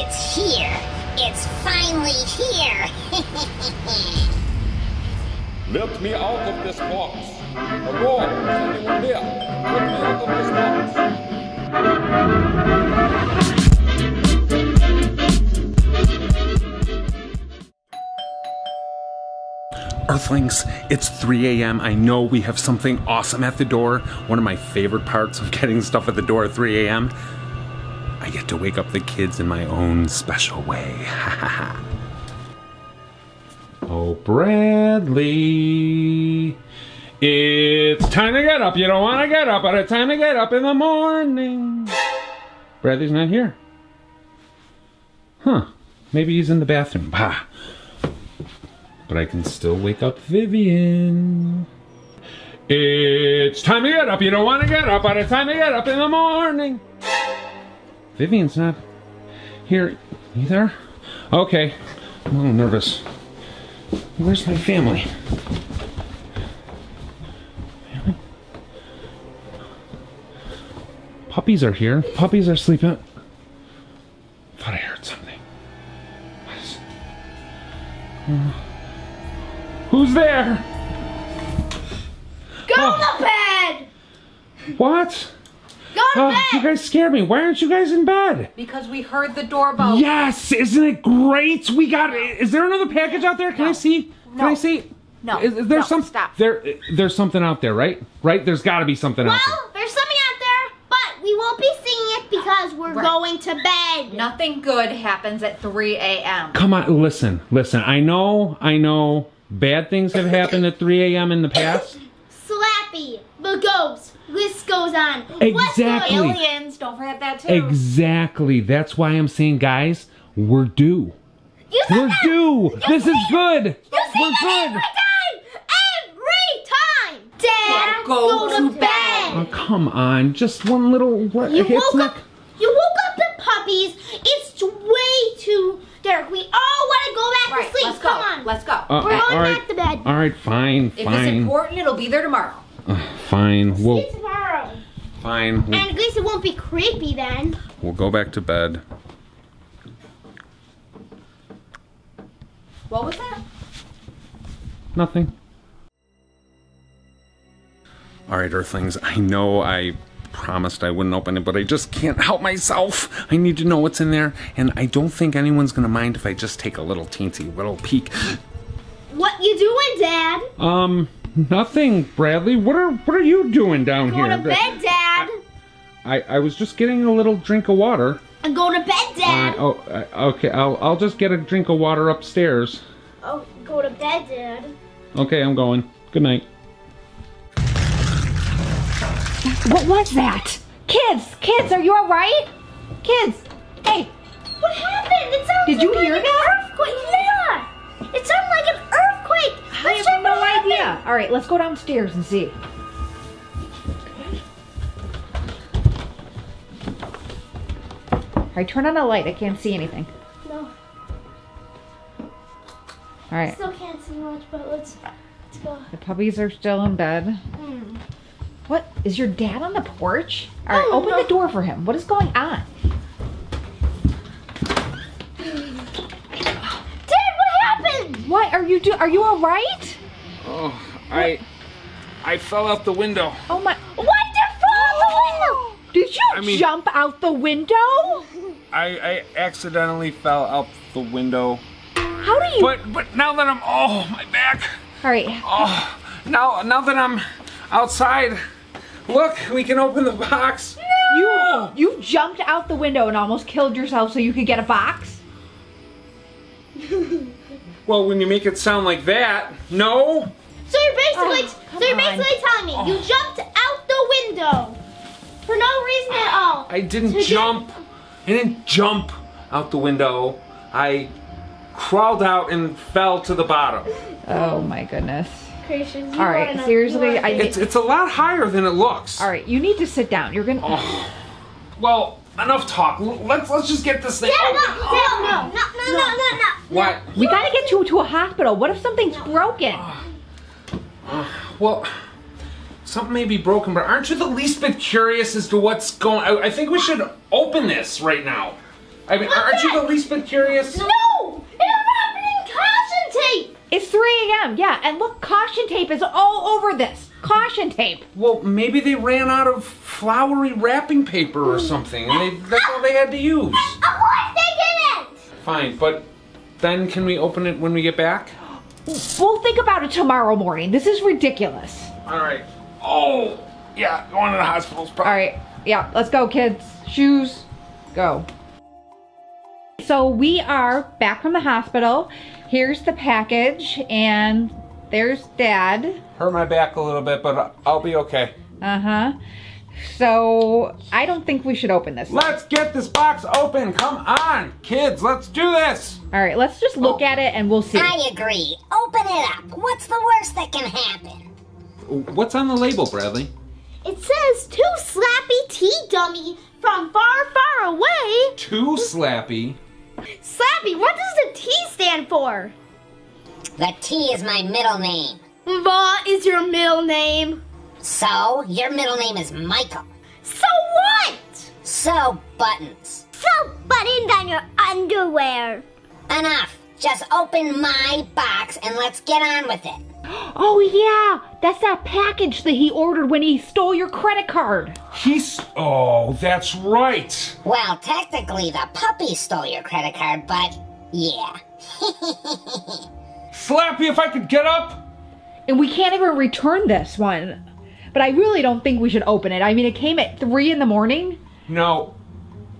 It's here. It's finally here. Let me out of this box. Hello, is anyone there? Let me out of this box. Earthlings, it's 3 a.m. I know we have something awesome at the door. One of my favorite parts of getting stuff at the door at 3 a.m. I get to wake up the kids in my own special way. oh, Bradley. It's time to get up. You don't want to get up, but it's time to get up in the morning. Bradley's not here. Huh. Maybe he's in the bathroom. Bah but I can still wake up Vivian. It's time to get up. You don't want to get up, but it's time to get up in the morning. Vivian's not here either. Okay, I'm a little nervous. Where's my family? Family? Puppies are here. Puppies are sleeping. Thought I heard something. Is- Uh, Who's there? Go Oh. to bed! What? Go to Oh, bed! you guys scared me. Why aren't you guys in bed? Because we heard the doorbell. Yes, isn't it great? We got. Is there another package out there? Can I see? Can I see? No. Is, is there No, some? stop. There, there's something out there, right? Right? There's got to be something out there. Well, there's something out there, but we won't be seeing it because we're Right. going to bed. Nothing good happens at 3 a.m. Come on, listen, listen. I know, I know. Bad things have happened at 3 a.m. in the past. Slappy, the ghost, list goes on. What's Exactly. going- Aliens, don't forget that too. Exactly. That's why I'm saying, guys, we're due. You said We're that. due. This is good. You say We're that good. every time! Every time! Dad, Go to to bed. Oh, come on, just one little. What? You it's woke not. up. You woke up the puppies. It's way too dark. We all want to go back Right, to sleep. let's go. Come on. Let's go. Uh, We're uh, going all right. back to bed. All right, fine, if it's important, it'll be there tomorrow. Fine. See We'll you tomorrow. fine. We'll, And at least it won't be creepy then. we'll go back to bed. What was that? Nothing. All right, Earthlings. I know I promised I wouldn't open it, but I just can't help myself. I need to know what's in there, and I don't think anyone's gonna mind if I just take a little teensy little peek. What you doing, Dad? Um, nothing, Bradley. What are what are you doing down Go here? to bed, Dad. I I was just getting a little drink of water. I'm going to bed, Uh, Dad. oh, uh, okay. I'll I'll just get a drink of water upstairs. Oh, go to bed, Dad. Okay, I'm going. Good night. What was that? Kids, kids, are you all right? Kids, hey, What happened? It sounds Did you like hear an that? earthquake. Yeah. It sounded like an earthquake. I Let's have no happened. idea. All right, let's go downstairs and see. All right, turn on the light. I can't see anything. No, All right, still can't see much, but let's let's go. the puppies are still in bed. Hmm. What is your dad on the porch? All right, open the door for him. What is going on? Dad, what happened? What are you do? Are you all right? Oh, I I fell out the window. Oh my! What the fuck? Did you I mean- jump out the window? I I accidentally fell out the window. How do you? But but now that I'm oh my back. all right. Oh, now now that I'm outside, look, we can open the box. You you jumped out the window and almost killed yourself so you could get a box. Well, when you make it sound like that, no. So you're basically Oh, so you're on. Oh. basically telling me you oh. jumped out the window for no reason at all. I didn't To get- jump. I didn't jump out the window. I crawled out and fell to the bottom. Oh my goodness. Gracious, you All right, seriously, you are I- a- It's it's a lot higher than it looks. All right, you need to sit down. You're gonna. Oh. Well, enough talk. Let's let's just get this thing. Dad, no, open. Dad, no, oh. no, no, no, no, no. What? We gotta get you to a hospital. What if something's broken? Ah. Ah, well, something may be broken, but aren't you the least bit curious as to what's going? I, I think we should open this right now. I mean, aren't you the least bit curious? No! It's wrapped in caution tape! It's 3 a.m. Yeah, and look, caution tape is all over this. Caution tape. Well, maybe they ran out of flowery wrapping paper or something, and they, that's all they had to use. Of course they didn't! Fine, but then can we open it when we get back? We'll think about it tomorrow morning. This is ridiculous. All right. Oh, yeah, going to the hospital's probably. All right, yeah, let's go, kids. Shoes, go. So we are back from the hospital. Here's the package, and there's Dad. Hurt my back a little bit, but I'll be okay. Uh huh. So I don't think we should open this. Let's get this box open. Come on, kids, let's do this. All right, let's just look at it and we'll see. I agree. Open it up. What's the worst that can happen? What's on the label, Bradley? It says to Slappy T Dummy from far, far away. Too slappy. Slappy, what does the T stand for? The T is my middle name. Va is your middle name? So, your middle name is Michael. So what? So, buttons. So buttons on your underwear. Enough. Just open my box and let's get on with it. Oh yeah, that's that package that he ordered when he stole your credit card. He's. Oh, that's right. Well, technically, the puppy stole your credit card, but yeah. Slappy, if I could get up. And we can't even return this one. But I really don't think we should open it. I mean, it came at 3 in the morning. No.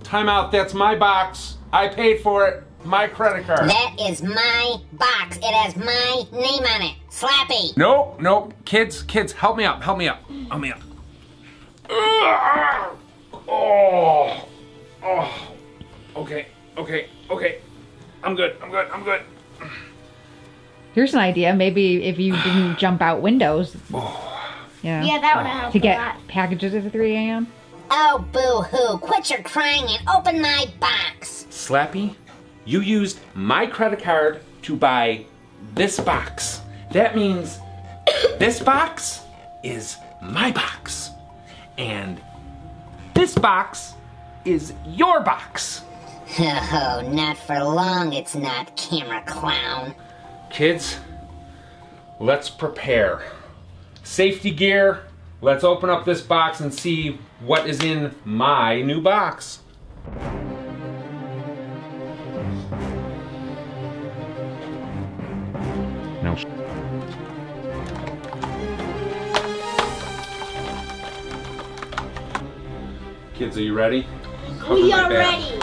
Time out. That's my box. I paid for it. My credit card. That is my box. It has my name on it. Slappy. Nope, nope. Kids, kids, help me up. Help me up. Help me up. Ugh. Oh. Oh. Okay, okay, okay. I'm good. I'm good. I'm good. Here's an idea. Maybe if you didn't jump out windows. Yeah. Yeah, that would help To a get lot. packages at 3 a.m. Oh, boo hoo. Quit your crying and open my box. Slappy, you used my credit card to buy this box. That means this box is my box. And this box is your box. Oh, not for long, it's not, camera clown. Kids, let's prepare. Safety gear. Let's open up this box and see what is in my new box. Now, kids, are you ready? Cover We are back. ready.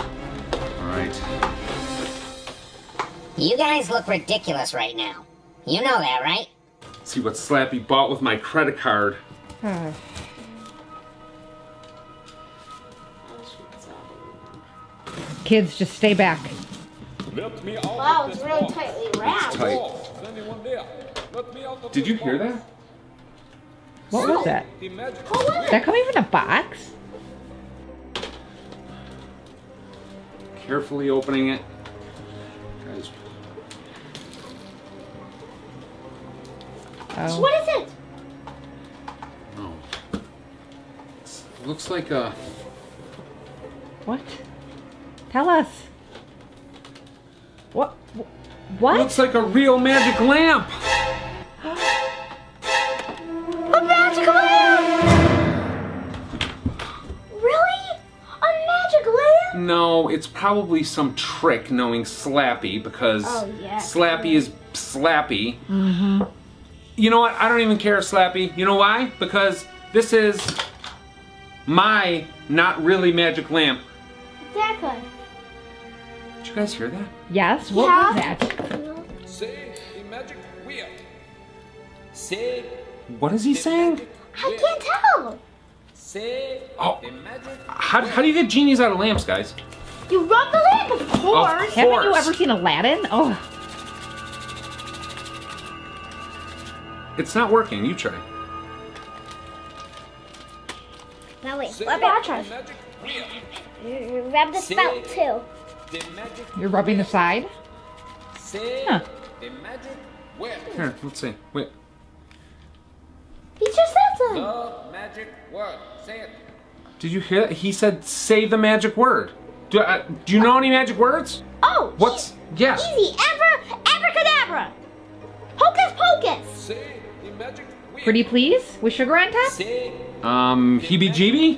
All right. You guys look ridiculous right now. You know that, right? See what Slappy bought with my credit card. Hmm. Kids, just stay back. Let me out Wow, it's really box. tightly wrapped. Tight. Is anyone there? Let me out of Did you hear that? What was that? The magic Did that come in a box? Carefully opening it. Oh. What is it? no. Looks like a. What? Tell us. What? What? Looks like a real magic lamp. A magic lamp! Really? A magic lamp? No, it's probably some trick knowing Slappy because Oh, yeah. Slappy is Slappy. Mm-hmm. You know what? I don't even care, Slappy. You know why? Because this is my not really magic lamp. Exactly. Did you guys hear that? Yes. What Yeah. was that? Say the magic wheel. Say What is he saying? I can't tell. say Oh. the magic How, how do you get genies out of lamps, guys? You rub the lamp, of course. Of Haven't you ever seen Aladdin? Oh, It's not working. You try. Now wait, say let me try. the magic wheel. You Rub the spout too. The magic you're rubbing the side? say Huh. the magic wheel. Here, let's see. Wait. He just said something. The magic word. Say it. Did you hear that? He said, say the magic word. Do, uh, do you know any magic words? Oh, What's yeah? easy? Ever, abracadabra. Hocus pocus. Say the magic word. Pretty please? With sugar on top? Say Um, heebie-jeebie?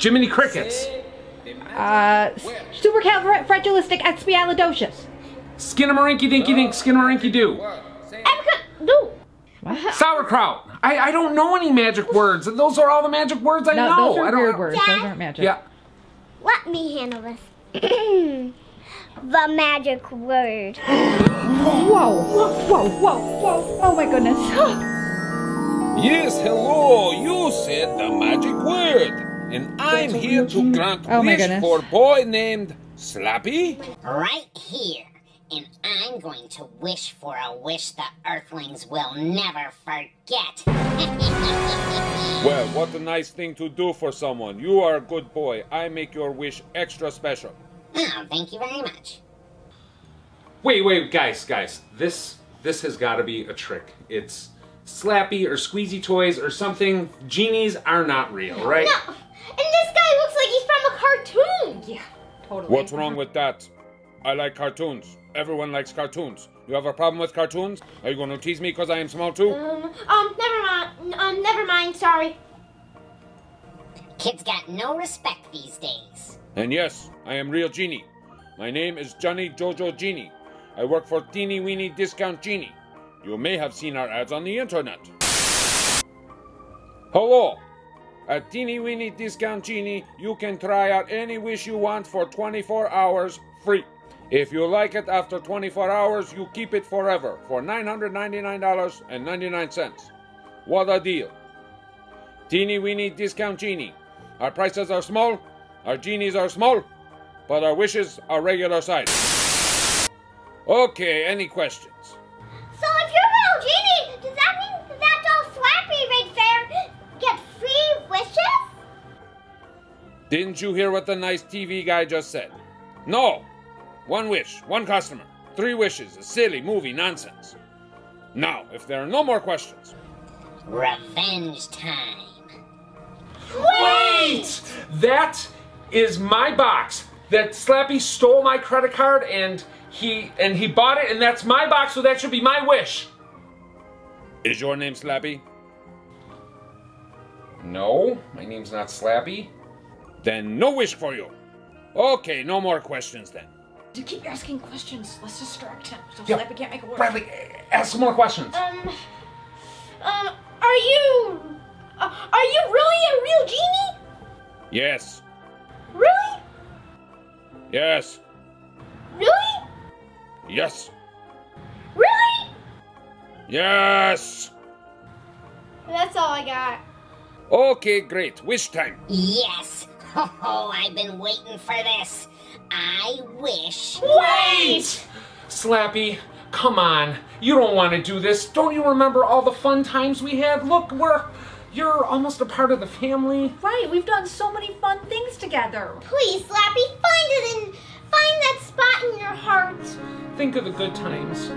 Jiminy Crickets. Say the magic Uh, word. supercalifragilisticexpialidocious. Skinnamarink dinky dink, skinnamarink doo. Word. Say Abracad. Sauerkraut. I, I don't know any magic words. Those are all the magic words I No, know. those I are don't weird words. Those aren't magic. Yeah. Let me handle this. the magic word. Whoa, whoa, whoa, whoa. Oh my goodness. Yes, hello. You said the magic word. And I'm here to grant Oh my wish goodness. for boy named Slappy. Right here. And I'm going to wish for a wish the Earthlings will never forget. Well, what a nice thing to do for someone. You are a good boy. I make your wish extra special. oh, thank you very much. Wait, wait, guys, guys. This this has got to be a trick. It's slappy or squeezy toys or something. Genies are not real, right? No. And this guy looks like he's from a cartoon. Yeah, totally. What's wrong with that? I like cartoons. Everyone likes cartoons. You have a problem with cartoons? Are you going to tease me because I am small too? Um, um, never mind. Um, never mind. Sorry. Kids got no respect these days. And yes, I am real Genie. My name is Johnny Jojo Genie. I work for Teeny Weeny Discount Genie. You may have seen our ads on the internet. Hello! At Teeny Weeny Discount Genie, you can try out any wish you want for 24 hours free. If you like it after 24 hours, you keep it forever for $999.99. What a deal! Teeny Weeny Discount Genie. Our prices are small, our genies are small, but our wishes are regular size. Okay, any questions? Didn't you hear what the nice TV guy just said? No! One wish, one customer. Three wishes, a silly movie nonsense. Now, if there are no more questions, Revenge time. Wait! That is my box. That Slappy stole my credit card and he and he bought it and that's my box, so that should be my wish. is your name Slappy? No, my name's not Slappy. Then no wish for you. Okay, no more questions then. To keep asking questions, let's distract him so Yeah. Slappy can't make a word. Bradley, ask some more questions. Um, um, are you, uh, are you really a real genie? Yes, Really? yes, Really? yes, Really? yes! That's all I got. Okay, great. Wish time. Yes. Oh, I've been waiting for this. I wish. Wait! Slappy, come on. You don't want to do this. Don't you remember all the fun times we had? Look, we're you're almost a part of the family. Right, we've done so many fun things together. Please, Slappy, find it and find that spot in your heart. Think of the good times.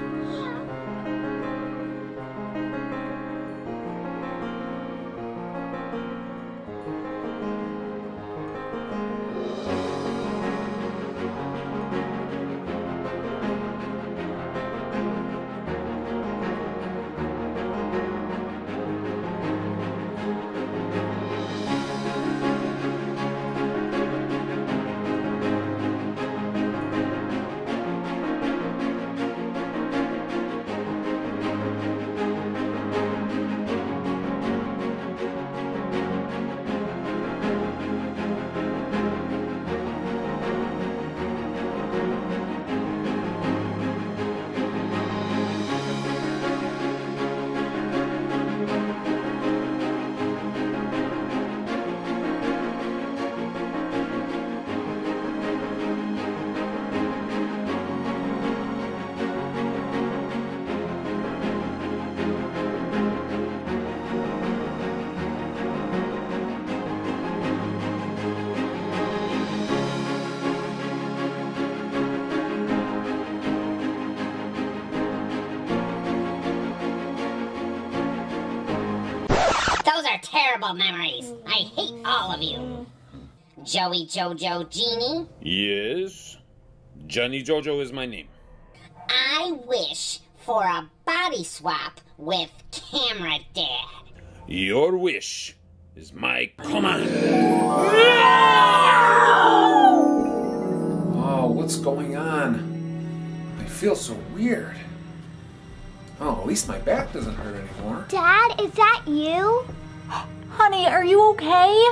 Terrible memories. I hate all of you. Joey Jojo Genie? Yes. Johnny Jojo is my name. I wish for a body swap with Camera Dad. Your wish is my command. Oh, what's going on? I feel so weird. Oh, at least my back doesn't hurt anymore. Dad, is that you? Honey, are you okay?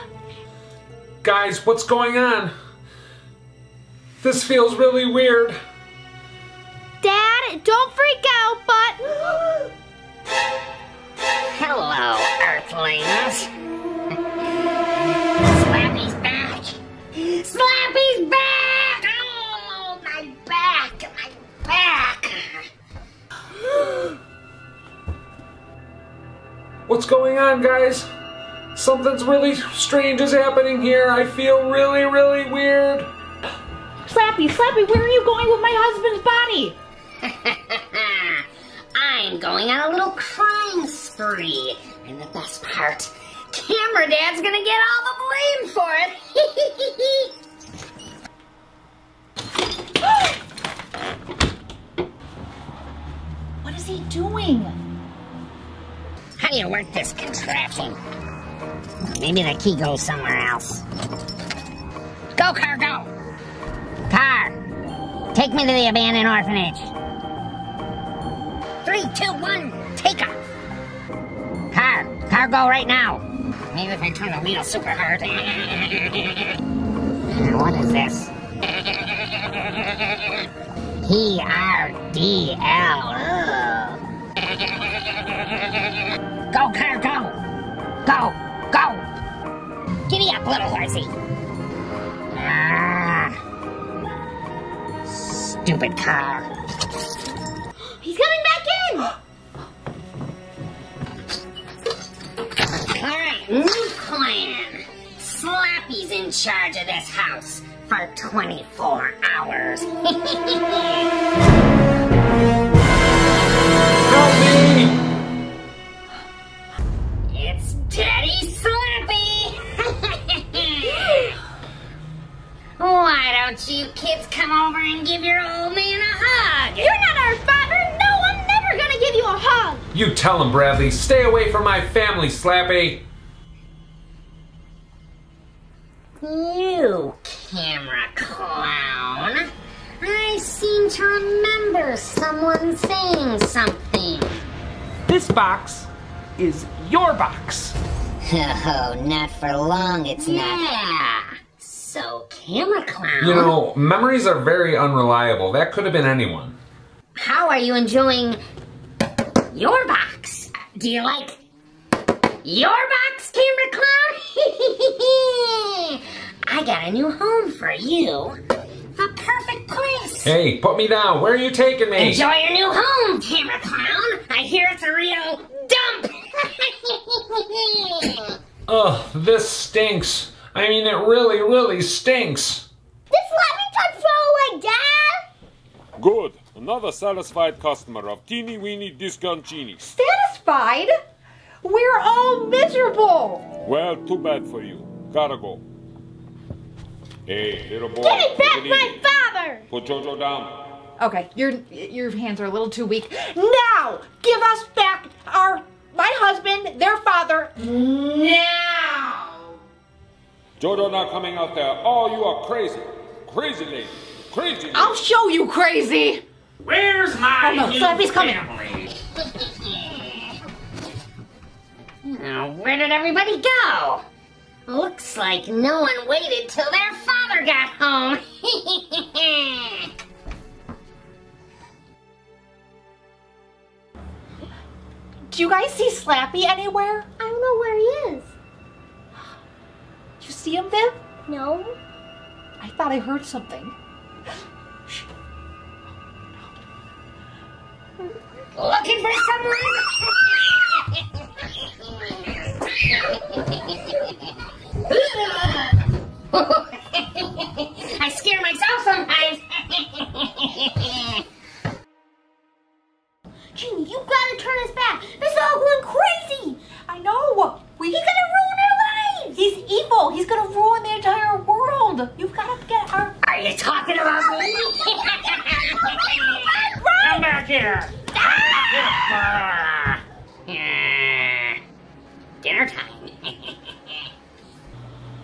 Guys, what's going on? This feels really weird. Dad, don't freak out, but. Hello, Earthlings. Slappy's back. Slappy's back! Oh, my back! My back! What's going on, guys? Something's really strange is happening here. I feel really, really weird. Slappy, Slappy, where are you going with my husband's body? I'm going on a little crime spree. And the best part, Camera Dad's gonna get all the blame for it. What is he doing? How do you work this contraption? Maybe the key goes somewhere else. Go, car, go! Car, take me to the abandoned orphanage. Three, two, one, take off. Car, car, go right now. Maybe if I turn the wheel super hard. what is this? P-R-D-L. Go, car, go! Go! Go! Little horsey! Ah. Stupid car. He's coming back in! Alright, new plan. Slappy's in charge of this house for 24 hours. you kids come over and give your old man a hug? You're not our father! No, I'm never gonna give you a hug! You tell him, Bradley. Stay away from my family, Slappy. You camera clown. I seem to remember someone saying something. This box is your box. Oh, not for long, it's not. So, camera clown. You know, memories are very unreliable. That could have been anyone. How are you enjoying your box? Do you like your box, camera clown? I got a new home for you. The perfect place. Hey, put me down. Where are you taking me? Enjoy your new home, camera clown. I hear it's a real dump. Ugh, this stinks. I mean, it really, really stinks. This let me touch throw away, Dad! Good. Another satisfied customer of Teeny Weeny Discount Genie. Satisfied? We're all miserable. Well, too bad for you. Gotta go. Hey, little boy. Give me back my easy. father! Put Jojo down. Okay, your your hands are a little too weak. Now, give us back our my husband, their father. Now. Jojo not coming out there. Oh, you are crazy. Crazy lady. Crazy lady. I'll show you crazy. Where's my Oh, no, new Slappy's coming. family? Now, where did everybody go? Looks like no one waited till their father got home. Do you guys see Slappy anywhere? I don't know where he is. See him, Viv? No. I thought I heard something. Looking for someone? I scare myself sometimes. talking about me? Come back here. Ah! Dinner time.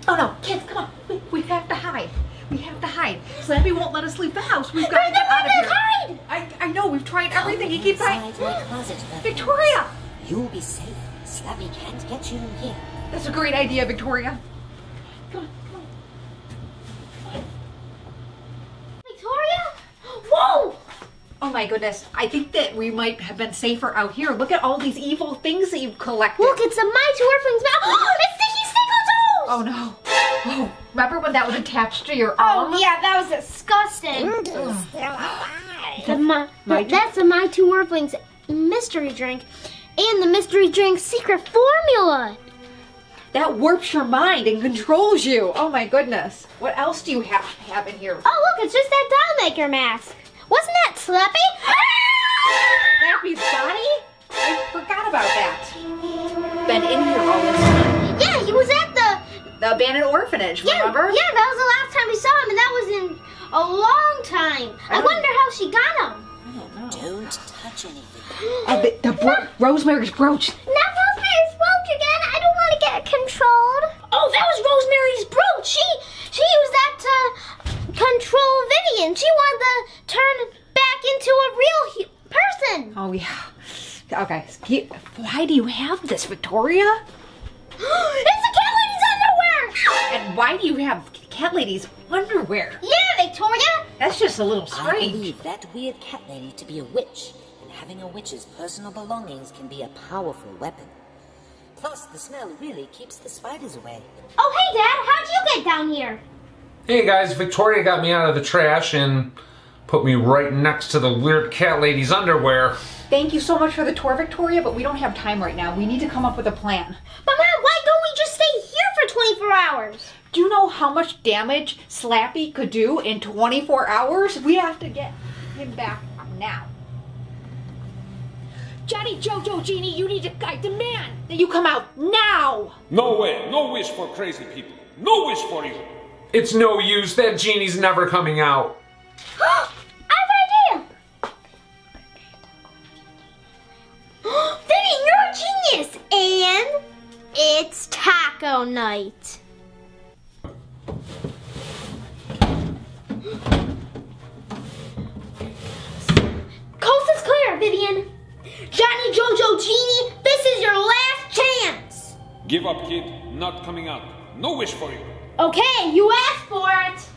oh no, kids, come on. We, we, have to hide. We have to hide. Slappy won't let us leave the house. We've got to get out of here. Hide. I, I know, we've tried Come everything. He keeps hiding. Closet, Victoria! You'll be safe. Slappy can't get you in here. That's a great idea, Victoria. Goodness. I think that we might have been safer out here. Look at all these evil things that you've collected. Look, it's a Mighty Orphan's mouth. Oh, it's Sticky Stickle Toes! Oh no. Oh, remember when that was attached to your oh, arm? Oh, yeah, that was disgusting. Indy's. The my, My that's the My Two Earthlings mystery drink and the mystery drink secret formula. That warps your mind and controls you. Oh my goodness. What else do you have, have in here? Oh, look, it's just that doll maker mask. Wasn't that Slappy? Slappy's body? I forgot about that. Been in here all this time. yeah, he was at the. The abandoned orphanage, Yeah, remember? yeah, that was the last time we saw him, and that was in a long time. I, don't- wonder how she got him. I Don't know. Don't touch anything. Uh, the the bro- Rosemary's brooch. Not Rosemary's brooch again. I don't want to get controlled. Oh, that was Rosemary's brooch. She she used that to control Vivian. She wanted to turn back into a real hu- person. Oh yeah. Okay. Keep- Why do you have this, Victoria? it's the cat lady's underwear. And why do you have cat lady's underwear? Yeah, Victoria. That's just a little strange. I believe that weird cat lady to be a witch, and having a witch's personal belongings can be a powerful weapon. Plus, the smell really keeps the spiders away. Oh, hey, Dad. How'd you get down here? Hey guys, Victoria got me out of the trash and put me right next to the weird cat lady's underwear. Thank you so much for the tour, Victoria, but we don't have time right now. We need to come up with a plan. But Mom, why don't we just stay here for 24 hours? Do you know how much damage Slappy could do in 24 hours? We have to get him back now. Johnny, Jojo, Genie, you need to. I demand that you come out now. No way. No wish for crazy people. No wish for you. It's no use, that genie's never coming out. I have an idea. Vinny, you're a genius. And it's taco night. Coast is clear, Vivian. Johnny, Jojo, Genie, this is your last chance. Give up, kid. Not coming out. No wish for you. Okay, you asked for it.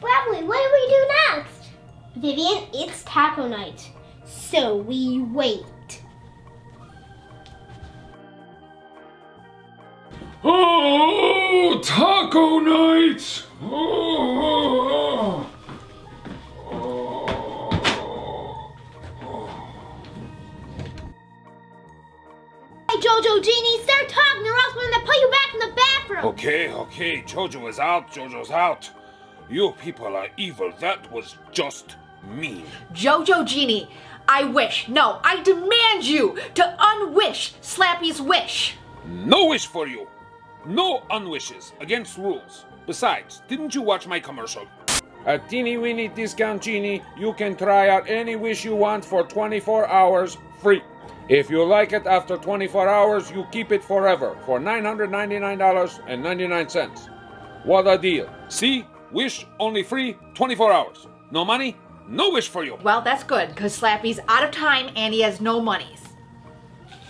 Bradley, what do we do next? Vivian, it's taco night. So we wait. Oh, taco night! Oh, Hey, Jojo, Genie, start talking or else we're gonna put you back in the bathroom. Okay, okay. Jojo is out. Jojo's out. You people are evil. That was just mean. Jojo, Genie, I wish, no, I demand you to unwish Slappy's wish. No wish for you. No unwishes. Against rules. Besides, didn't you watch my commercial? At Teeny Weeny Discount Genie, you can try out any wish you want for 24 hours free. If you like it after 24 hours, you keep it forever for $999.99. What a deal. See? Wish only free 24 hours. No money? No wish for you. Well, that's good, because Slappy's out of time and he has no monies.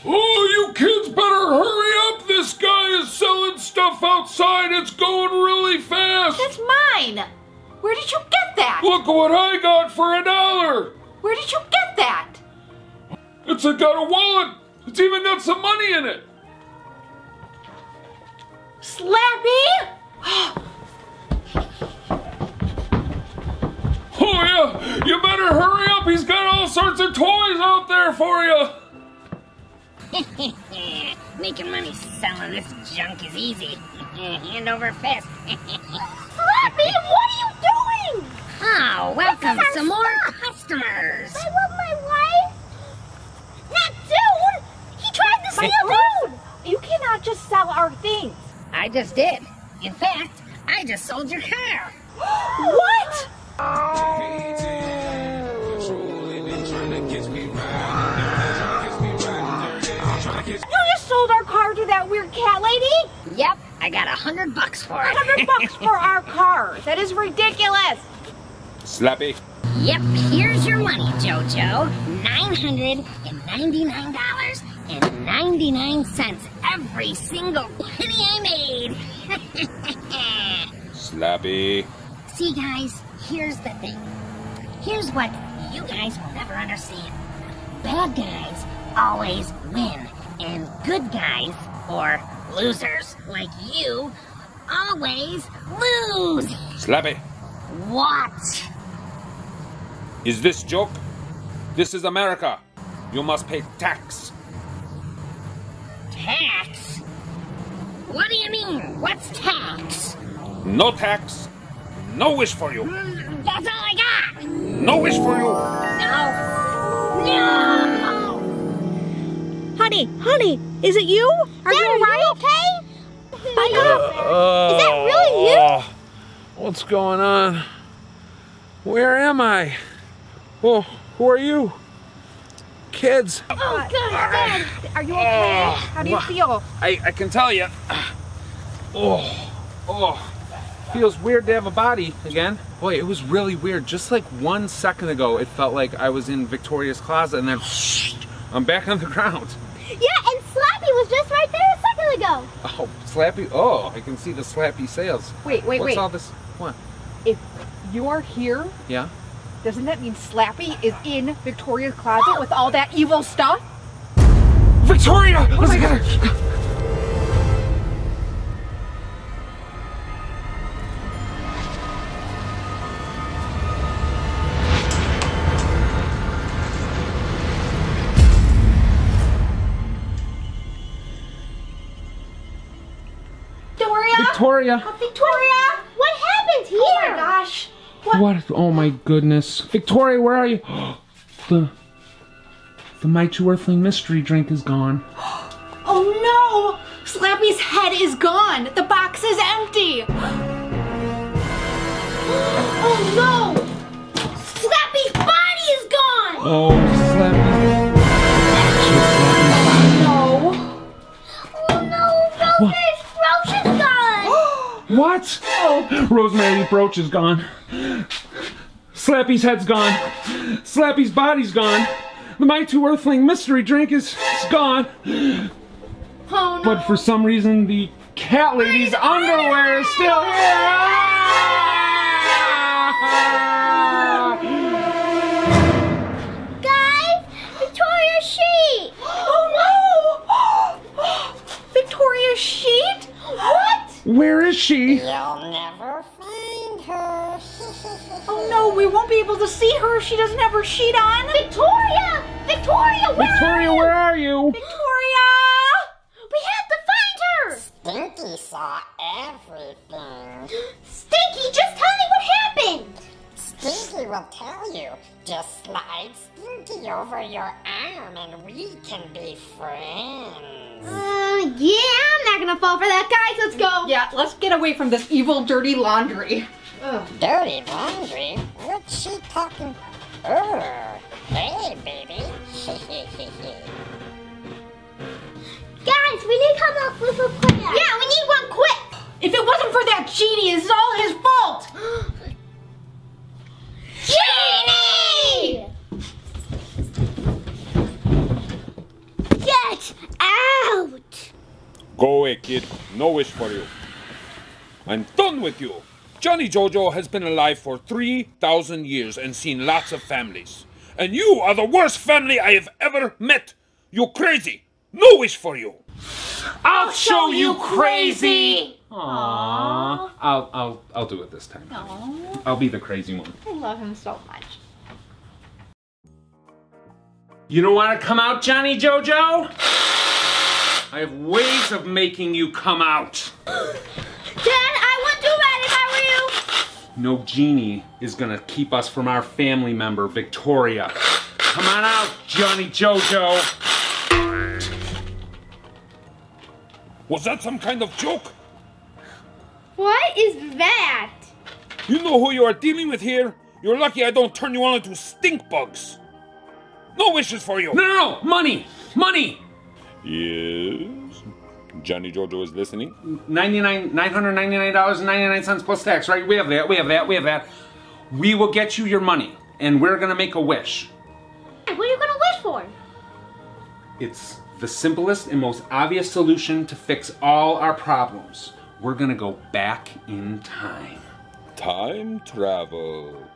Oh, you kids better hurry up! This guy is selling stuff outside. It's going really fast. That's mine! Where did you get that? Look what I got for a dollar. Where did you get that? It's a, got a wallet. It's even got some money in it. Slappy? Oh yeah, you better hurry up. He's got all sorts of toys out there for you. Making money selling this junk is easy. Hand over fist. Slappy, what are you doing? oh, welcome This is our some more stuff. customers. I love my wife. That dude, he tried to. You cannot just sell our things. I just did. In fact, I just sold your car. What? You just sold our car to that weird cat lady? Yep, I got a hundred bucks for A it. hundred bucks for our car. That is ridiculous. Slappy. Yep, here's your money, Jojo. $999.99 every single penny I made. Slappy. See, guys, here's the thing. Here's what you guys will never understand. Bad guys always win, and good guys, or losers like you, always lose. Slappy. What? Is this joke? This is America. You must pay tax. Tax? What do you mean? What's tax? No tax. No wish for you. Hmm, that's all I got. No wish for you. No. No. Honey, honey, is it you? Are you alright? okay? I got uh, Is that really you? Oh, What's going on? Where am I? Oh, who are you? Kids. Oh, good, good. Are you okay? How do you oh, feel? I, I can tell you. Oh, oh. Feels weird to have a body again. Boy, it was really weird. Just like one second ago, it felt like I was in Victoria's closet, and then I'm back on the ground. Yeah, and Slappy was just right there a second ago. Oh, Slappy. Oh, I can see the Slappy sales. Wait, wait, What's wait. What's all this? What? If you are here, Yeah? Doesn't that mean Slappy is in Victoria's closet with all that evil stuff? Victoria! Oh Let's get her! Victoria? Victoria! Victoria? What happened here? Oh my gosh. What? Oh my goodness. Victoria, where are you? the. The My Two Earthling mystery drink is gone. Oh no! Slappy's head is gone. The box is empty. Oh no! Slappy's body is gone! Oh, Slappy. No. Oh no, Rosemary's brooch is gone! What? Oh, Rosemary's brooch is gone. Slappy's head's gone. Slappy's body's gone. The My Two Earthling mystery drink is, is gone. Oh no! But for some reason, the cat lady's underwear is still here. Where is she? You'll never find her. Oh no, we won't be able to see her if she doesn't have her sheet on. Victoria! Victoria, where Victoria, are you? where are you? Victoria! We have to find her! Stinky saw everything. Stinky, just tell me what happened! Stinky will tell you. Just slide Stinky over your arm and we can be friends. Uh, yeah, I'm not gonna fall for that, guys. Let's go. Yeah, let's get away from this evil, dirty laundry. Dirty laundry? What's she talking? Oh, hey, baby. Guys, we need to come up with a plan. Yeah, we need one quick. If it wasn't for that genie, it's all his fault. Genie! Get out! Go away, kid. No wish for you. I'm done with you. Johnny Jojo has been alive for 3,000 years and seen lots of families. And you are the worst family I have ever met. You crazy. No wish for you. I'll show you crazy! Aww. I'll I'll I'll do it this time. Aww. I'll be the crazy one. I love him so much. You don't want to come out, Johnny Jojo? I have ways of making you come out. Dad, I wouldn't do that if I were you. No genie is gonna keep us from our family member, Victoria. Come on out, Johnny Jojo. Was that some kind of joke? What is that? You know who you are dealing with here? You're lucky I don't turn you all into stink bugs. No wishes for you. No, no, no, money, money. Yes. Johnny Jojo is listening. Ninety-nine, nine hundred ninety-nine dollars and ninety-nine cents plus tax, right? We have that. We have that. We have that. We will get you your money, and we're gonna make a wish. What are you gonna wish for? It's the simplest and most obvious solution to fix all our problems. We're gonna go back in time. Time travel.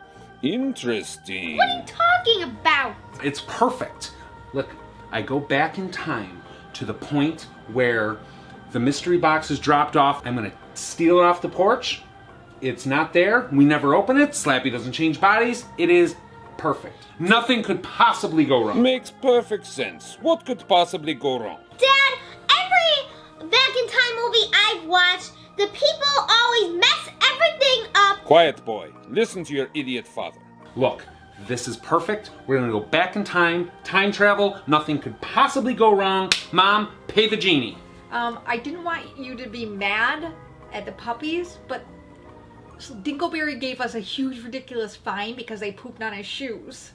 Interesting. What are you talking about? It's perfect. Look, I go back in time to the point where the mystery box is dropped off. I'm gonna steal it off the porch. It's not there. We never open it. Slappy doesn't change bodies. It is perfect. Nothing could possibly go wrong. Makes perfect sense. What could possibly go wrong? Dad, every back in time movie I've watched, the people always mess everything up. Quiet, boy. Listen to your idiot father. Look, this is perfect. We're gonna go back in time, time travel. Nothing could possibly go wrong. Mom, pay the genie. Um, I didn't want you to be mad at the puppies, but Dinkelberry gave us a huge, ridiculous fine because they pooped on his shoes.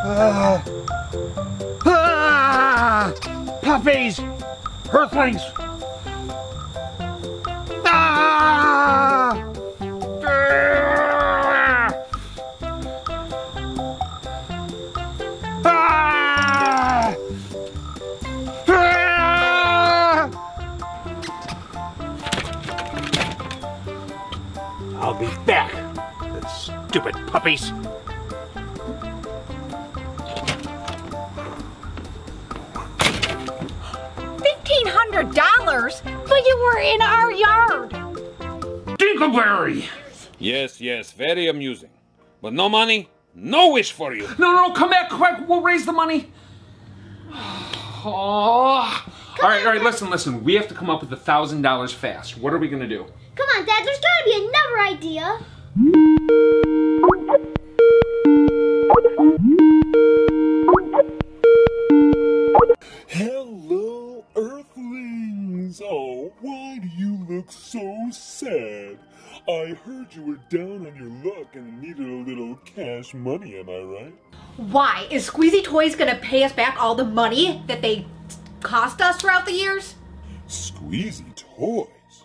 Ah! Puppies! Earthlings! Ah! Ah! Ah! Ah! I'll be back. Stupid puppies. Were in our yard. Dinkelberry! Yes, yes, very amusing. But no money, no wish for you. No, no, no, come back quick. We'll raise the money. Oh. All right, all right, listen, listen. We have to come up with a thousand dollars fast. What are we gonna do? Come on, Dad, there's gotta be another idea. So sad? I heard you were down on your luck and needed a little cash money, am I right? Why? Is Squeezy Toys gonna pay us back all the money that they cost us throughout the years? Squeezy Toys?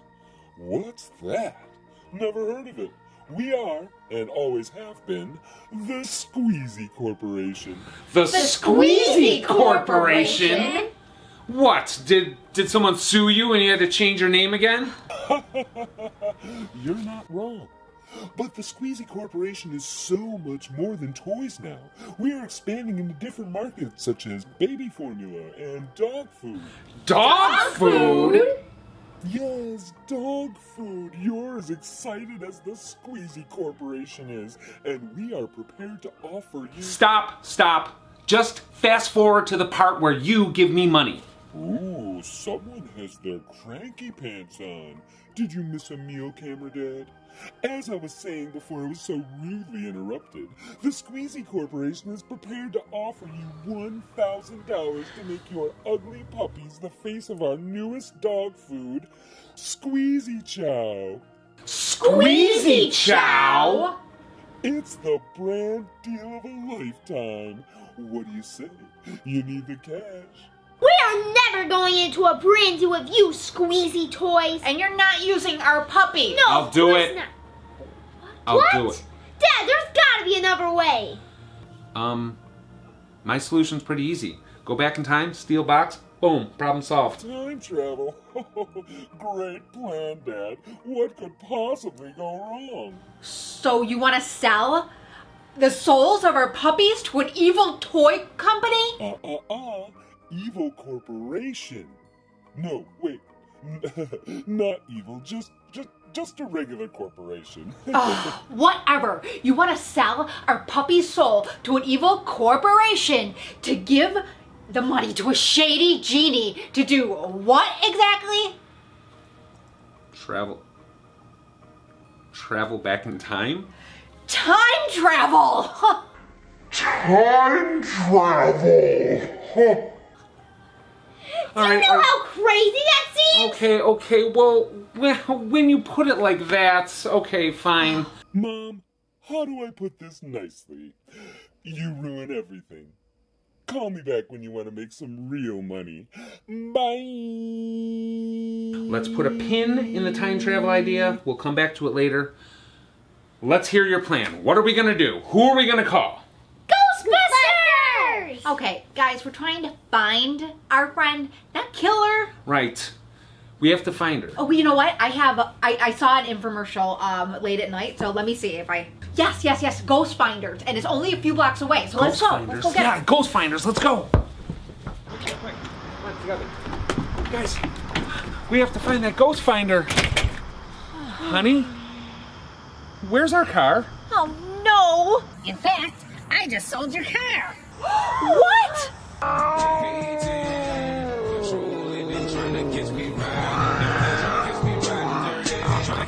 What's that? Never heard of it. We are, and always have been, the Squeezy Corporation. The, Squeezy Corporation? What? Did did someone sue you and you had to change your name again? You're not wrong. But the Squeezy Corporation is so much more than toys now. We are expanding into different markets such as baby formula and dog food. Dog, food? Yes, dog food. You're as excited as the Squeezy Corporation is, and we are prepared to offer you. Stop, stop. Just fast forward to the part where you give me money. Ooh, someone has their cranky pants on. Did you miss a meal, camera dad? As I was saying before I was so rudely interrupted, the Squeezy Corporation is prepared to offer you $1,000 to make your ugly puppies the face of our newest dog food, Squeezy Chow. Squeezy Chow? It's the brand deal of a lifetime. What do you say? You need the cash. We are never going into a brand new of you, Squeezy Toys. And you're not using our puppy. No, I'll do it. not. I'll what? do it. Dad, there's gotta be another way. Um, my solution's pretty easy. Go back in time, steal box, boom, problem solved. Time travel. Great plan, Dad. What could possibly go wrong? So you want to sell the souls of our puppies to an evil toy company? Uh uh uh. Evil corporation. No, wait. Not evil, just just just a regular corporation. Ugh, ah, whatever. You want to sell our puppy's soul to an evil corporation to give the money to a shady genie to do what exactly? Travel. Travel back in time? Time travel! Time travel. All Do you know all right. how crazy that seems? Okay, okay, well, when you put it like that, okay, fine. Mom, how do I put this nicely? You ruin everything. Call me back when you want to make some real money. Bye. Let's put a pin in the time travel idea. We'll come back to it later. Let's hear your plan. What are we gonna do? Who are we gonna call? Ghostbusters! Okay, guys, we're trying to find our friend, not kill her. Right. We have to find her. Oh, you know what? I have, I, I saw an infomercial um, late at night, so let me see if I, yes, yes, yes, Ghost Finders, and it's only a few blocks away, so let's go, finders. let's go get yeah, it. ghost finders. Let's go. Okay, quick. Come on, together. Guys, we have to find that ghost finder. Honey, where's our car? Oh, no. In fact, I just sold your car. What?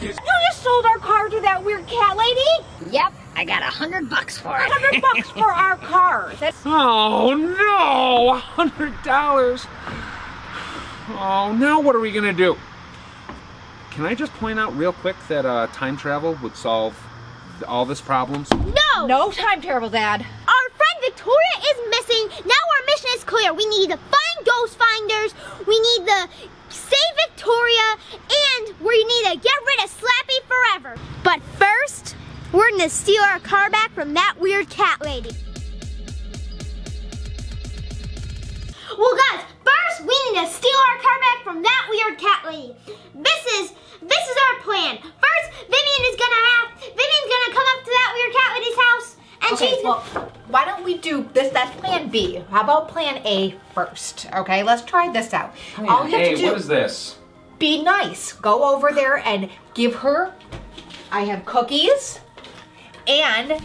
You just sold our car to that weird cat lady? Yep, I got a hundred bucks for it. 100 bucks for our car. That's Oh no! A hundred dollars. Oh, now what are we gonna do? Can I just point out real quick that uh, time travel would solve all this problems? No! no time travel, Dad. Our friend Victoria is missing. Now our mission is clear. We need to find ghost finders. We need to save Victoria, and we need to get rid of Slappy forever. But first, we're gonna steal our car back from that weird cat lady. Well, guys, first we need to steal our car back from that weird cat lady. This is this is our plan. First, Vivian is gonna have Vivian's gonna come up to that weird cat lady's house, and Okay, she's well, why don't we do this? That's plan B. How about plan A first? Okay, let's try this out. All you have hey, to do what is this? be nice. Go over there and give her. I have cookies, and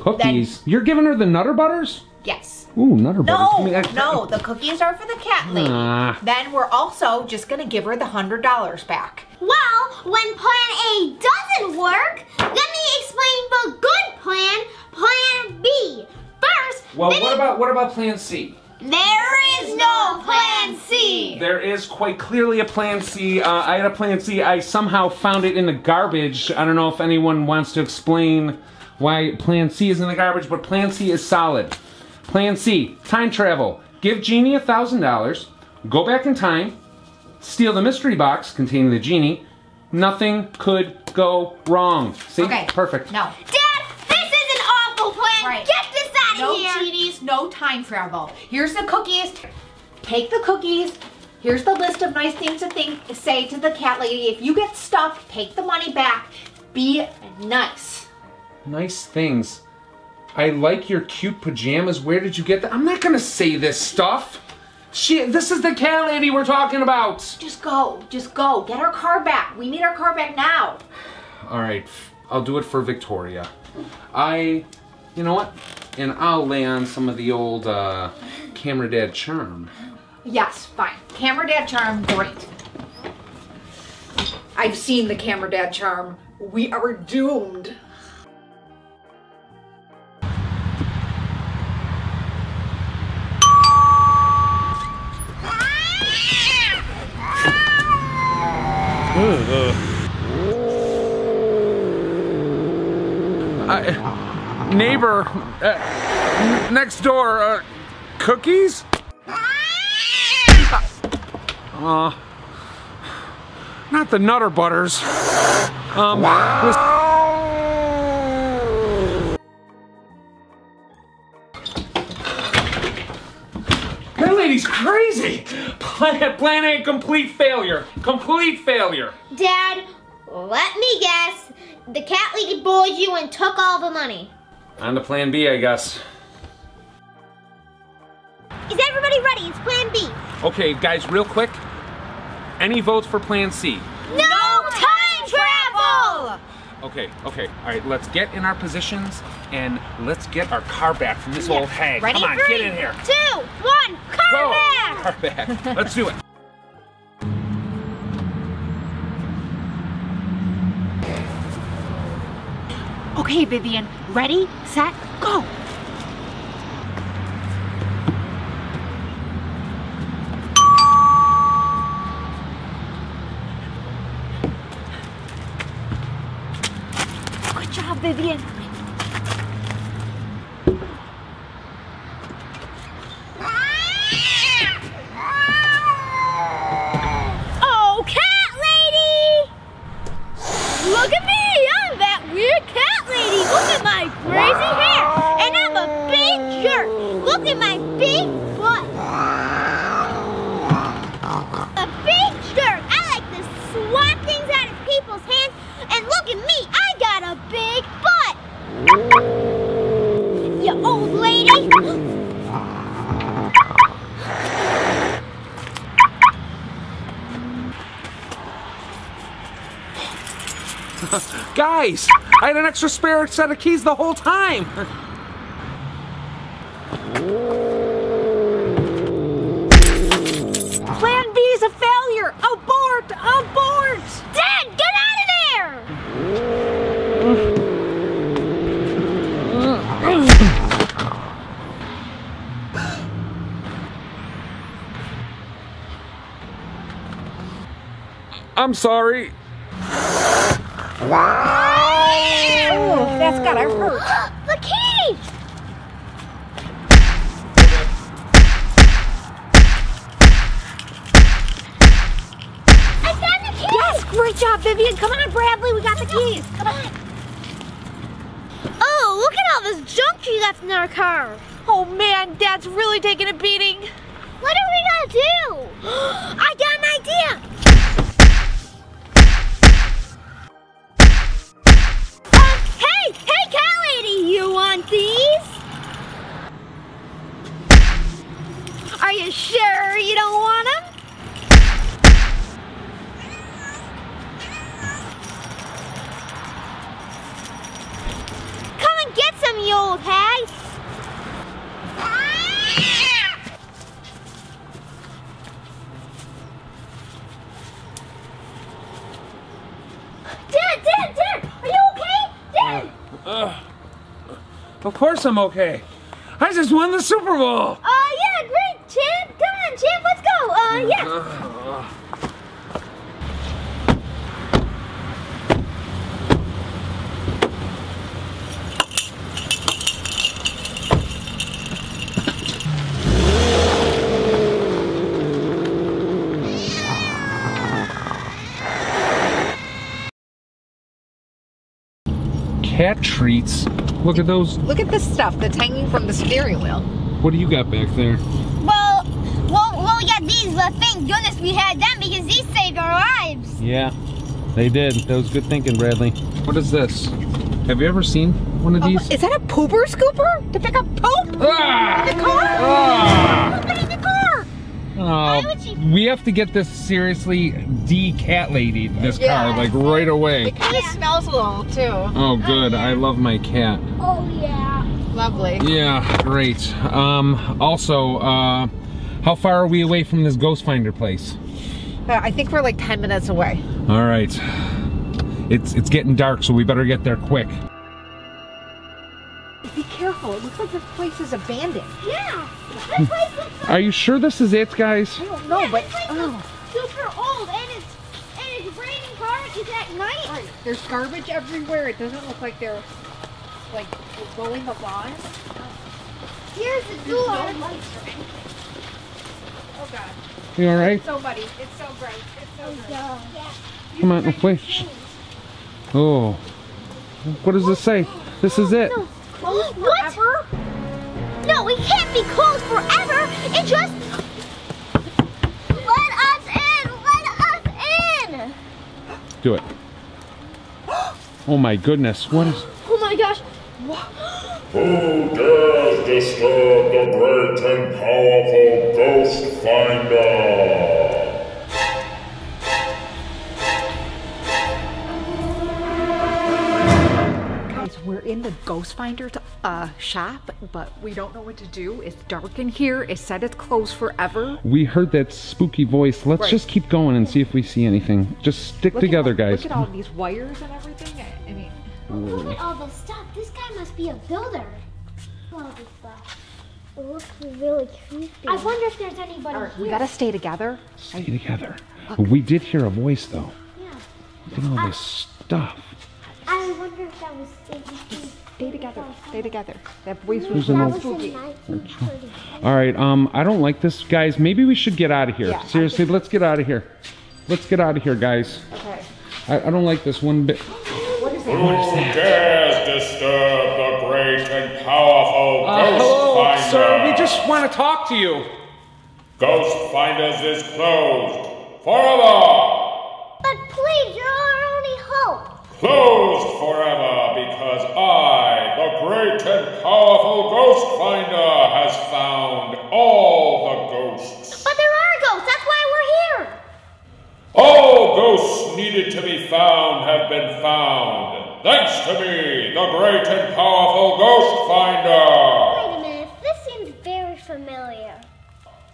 Cookies. You're giving her the Nutter Butters? yes. Ooh, Nutter Butters. No, Give me that- no, the cookies are for the cat lady. Ah. Then we're also just gonna give her the hundred dollars back. Well, when plan A doesn't work, let me explain the good plan, plan B. First, Well, Vivian- what about what about Plan C? there is no plan C. There is quite clearly a Plan C. Uh, I had a Plan C. I somehow found it in the garbage. I don't know if anyone wants to explain why Plan C is in the garbage, but Plan C is solid. Plan C: time travel. Give Genie a thousand dollars. Go back in time. Steal the mystery box containing the genie. Nothing could go wrong. See? Okay. Perfect. No. Dad, this is an awful plan. Right. Get this out of No here. genies, no time travel. Here's the cookies. Take the cookies. Here's the list of nice things to think say to the cat lady. If you get stuck, take the money back. Be nice. Nice things. I like your cute pajamas. Where did you get that? I'm not gonna say this stuff. She, this is the cat lady we're talking about. Just go. Just go. Get our car back. We need our car back now. All right, I'll do it for Victoria. I, you know what? And I'll lay on some of the old uh, camera dad charm. Yes, fine. Camera Dad Charm, great. I've seen the Camera Dad Charm. We are doomed. Uh, neighbor, uh, n- next door, uh, cookies? Uh, not the Nutter Butters. Um, this- that lady's crazy. Plan, plan A, complete failure. Complete failure. Dad, let me guess. The cat lady bullied you and took all the money. On to plan B, I guess. Is everybody ready? It's plan B. Okay, guys, real quick. Any votes for plan C? No time travel! Okay, okay, all right, let's get in our positions and let's get our car back from this old hag. Ready? Come on, Three, get in here. Two, one, car Go! back! Car back. Let's do it. Okay, Vivian. Ready, set, go. Good job, Vivian. I had an extra spare set of keys the whole time. Plan B is a failure. Abort! Abort! Dad, get out of there! I'm sorry. Oh, that's gotta hurt. the key! I found the key! Yes, great job, Vivian. Come on, Bradley. We got the keys. Come on. Oh, look at all this junk she left in our car. Oh man, Dad's really taking a beating. What are we gonna do? Of course I'm okay. I just won the Super Bowl. Uh, yeah, great, champ. Come on, champ, let's go. Uh, yeah. Cat treats. Look at those. Look at this stuff that's hanging from the steering wheel. What do you got back there? Well, well, well, we got these, but thank goodness we had them because these saved our lives. Yeah, they did. That was good thinking, Bradley. What is this? Have you ever seen one of Oh, these? is that a pooper scooper to pick up poop? Ah! In the car? Ah! Put in the car. Oh, would she- we have to get this seriously de-cat lady this Yeah. car like right away. It kind of smells a little too. Oh, good. I love my cat. Oh yeah. Lovely. Yeah, great. Um, also, uh, how far are we away from this ghost finder place? Uh, I think we're like 10 minutes away. All right. It's it's getting dark, so we better get there quick. Be careful. It looks like this place is abandoned. Yeah. This place looks Are you sure this is it, guys? I don't know, but this place oh. looks super old, and it's and it's raining hard. It's at night. Right. There's garbage everywhere. It doesn't look like they're like mowing the lawn. Here's the door. no lights or anything. Oh god. You all right? It's so muddy. It's so bright. It's so oh, bright. Yeah. Come on, wait. Oh, what does this say? This is it. Closed forever? No, it can't be closed forever. It just let us in. Let us in. Do it. Oh my goodness, what is? Oh my gosh. Who dares disturb the great and powerful Ghost Finder? Guys, we're in the Ghost Finder uh, shop, but we don't know what to do. It's dark in here. It said it's closed forever. We heard that spooky voice. Let's Right. just keep going and see if we see anything. Just stick Look together, all, guys. Look at all these wires and everything. I, I Look at all this stuff. This guy must be a builder. All this stuff. It looks really creepy. I wonder if there's anybody all right, we gotta stay together. Stay together. We did hear a voice though. Yeah. Look at all this stuff. I wonder if that was. Stay together. Stay together. That voice was There's an really old- spooky. All right, um, I don't like this, guys. Maybe we should get out of here. Yeah, Seriously, let's get out of here. Let's get out of here, guys. Okay. I, I don't like this one bit. Who dares disturb the great and powerful uh, Ghost Finder? Sir, we just want to talk to you. Ghost Finders is closed forever. But please, you're our only hope. Closed forever because I, the great and powerful Ghost Finder, has found all the ghosts. But there are ghosts. That's why we're here. All ghosts needed to be found have been found. Thanks to me, the great and powerful Ghost Finder. Wait a minute, this seems very familiar.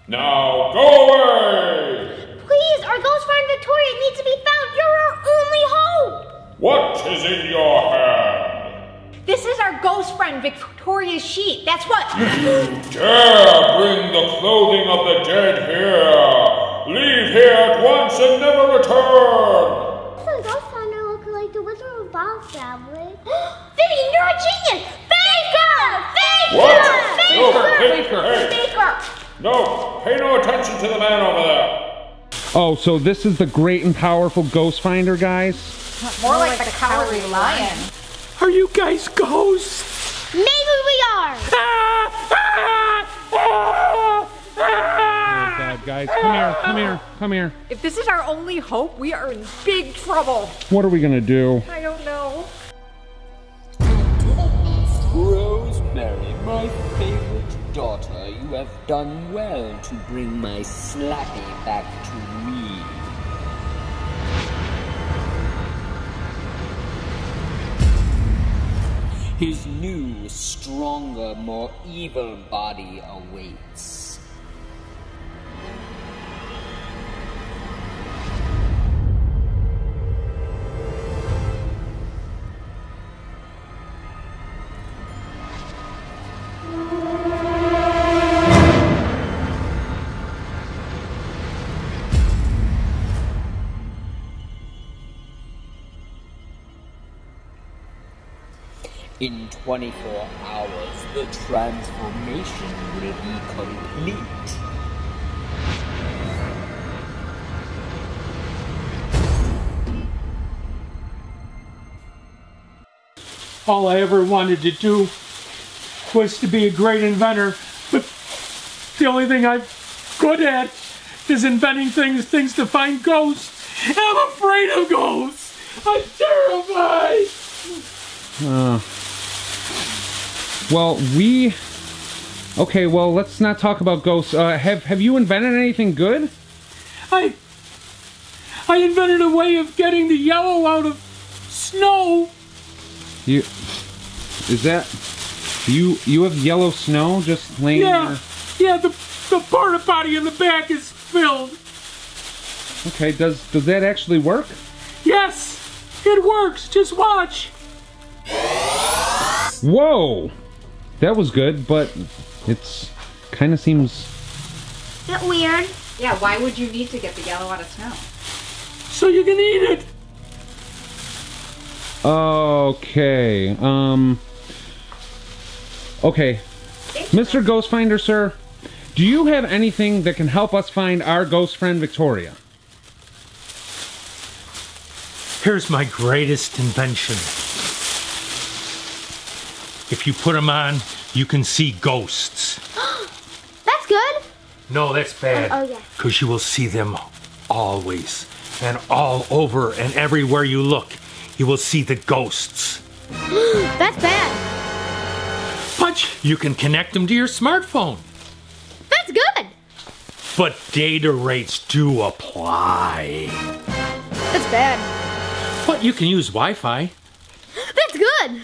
Now go away! Please, our ghost friend Victoria needs to be found. You're our only hope. What is in your hand? This is our ghost friend Victoria's sheet. That's what. You dare bring the clothing of the dead here. Leave here at once and never return. Doesn't ghost finder look like the Wizard of Oz family? Vivian, you're a genius. Faker! Faker! What? No, Faker! hey, hey. Faker! No, pay no attention to the man over there. Oh, so this is the great and powerful Ghost Finder, guys? More like the cowardly lion. Are you guys ghosts? Maybe we are. Oh, God, guys, come here, come here, come here. If this is our only hope, we are in big trouble. What are we gonna do? I don't know. Rosemary, my favorite daughter, you have done well to bring my Slappy back to me. His new, stronger, more evil body awaits. In 24 hours, the transformation will be complete. All I ever wanted to do was to be a great inventor, but the only thing I'm good at is inventing things, things to find ghosts. I'm afraid of ghosts. I'm terrified. Well, we. Okay, well, let's not talk about ghosts. Uh, have Have you invented anything good? I I invented a way of getting the yellow out of snow. You is that you? You have yellow snow just laying Yeah, there. yeah. The the porta potty in the back is filled. Okay, does does that actually work? Yes, it works. Just watch. Whoa, that was good, but it's kind of seems. a Bit weird. Yeah, why would you need to get the yellow out of snow? So you can eat it. Okay. Um. Okay, Mr. Ghost Finder, sir, do you have anything that can help us find our ghost friend Victoria? Here's my greatest invention. If you put them on, you can see ghosts. That's good. No, that's bad. Oh, yeah. Because you will see them always and all over and everywhere you look. You will see the ghosts. That's bad. But you can connect them to your smartphone. That's good. But data rates do apply. That's bad. But you can use Wi Fi. That's good.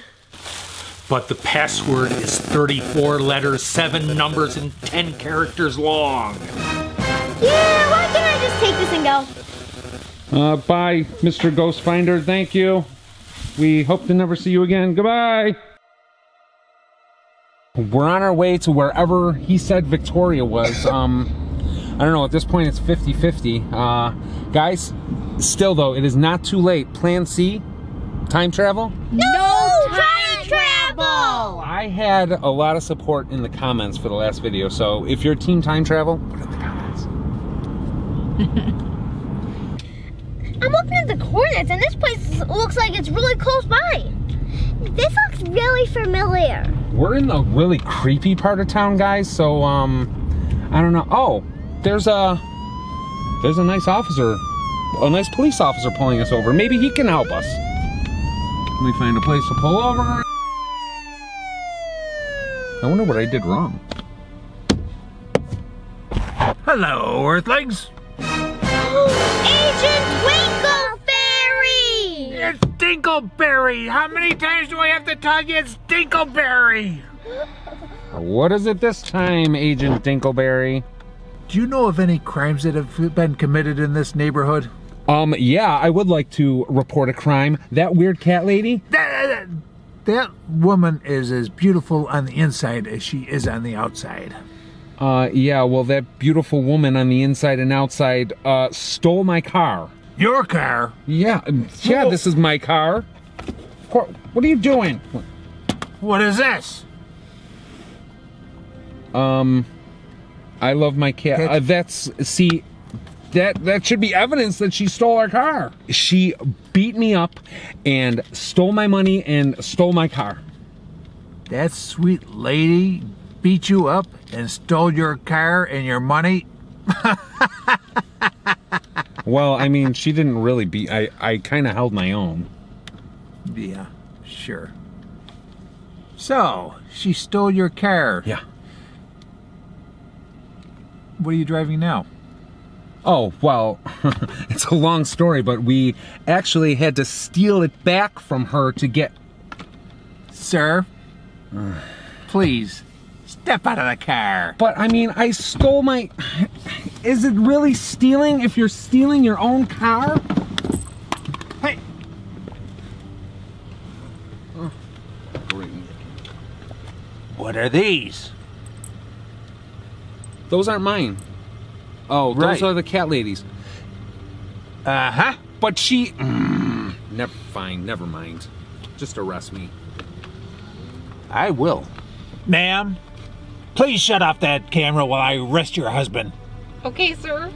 But the password is 34 letters, 7 numbers, and 10 characters long. Yeah, why can't I just take this and go? Uh, bye, Mr. Ghost Finder. Thank you. We hope to never see you again. Goodbye. We're on our way to wherever he said Victoria was. Um, I don't know. At this point, it's 50 50. Uh, guys, still though, it is not too late. Plan C time travel. No time travel. I had a lot of support in the comments for the last video, so if you're team time travel, put it in the comments. I'm looking at the coordinates, and this place looks like it's really close by. This looks really familiar. We're in the really creepy part of town, guys. So, um, I don't know. Oh, there's a there's a nice officer, a nice police officer pulling us over. Maybe he can help us. Let me find a place to pull over. I wonder what I did wrong. Hello, Earthlings. Agent Twinkle Fairy! It's Dinkelberry! How many times do I have to tell you it's Dinkelberry? What is it this time, Agent Dinkelberry? Do you know of any crimes that have been committed in this neighborhood? Um, yeah, I would like to report a crime. That weird cat lady? That, that, that woman is as beautiful on the inside as she is on the outside. Uh, yeah, well, that beautiful woman on the inside and outside, uh, stole my car. Your car? Yeah, yeah, this is my car. What what are you doing? What is this? Um, I love my cat. Uh, that's see, that that should be evidence that she stole our car. She beat me up and stole my money and stole my car. That sweet lady beat you up and stole your car and your money? well, I mean, she didn't really beat. I I kind of held my own. Yeah, sure. So, she stole your car. Yeah. What are you driving now? Oh, well, it's a long story, but we actually had to steal it back from her to get. Sir, please, step out of the car. But I mean, I stole my. Is it really stealing if you're stealing your own car? Hey! What are these? Those aren't mine. Oh, Right. those are the cat ladies. Uh huh. But she. Mm, never. Fine. Never mind. Just arrest me. I will. Ma'am, please shut off that camera while I arrest your husband. Okay, sir.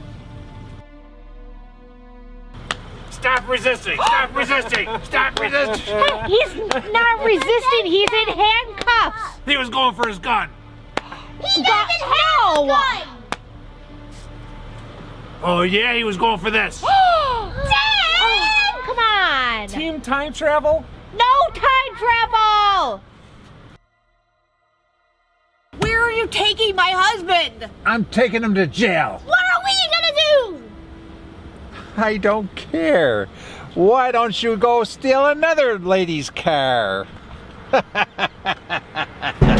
Stop resisting! Stop resisting! Stop resisting! He's not resisting. He's in handcuffs. He was going for his gun. He doesn't have a gun. Oh yeah, he was going for this. Dad! Come on. Team time travel? No time travel. Where are you taking my husband? I'm taking him to jail. What are we gonna do? I don't care. Why don't you go steal another lady's car?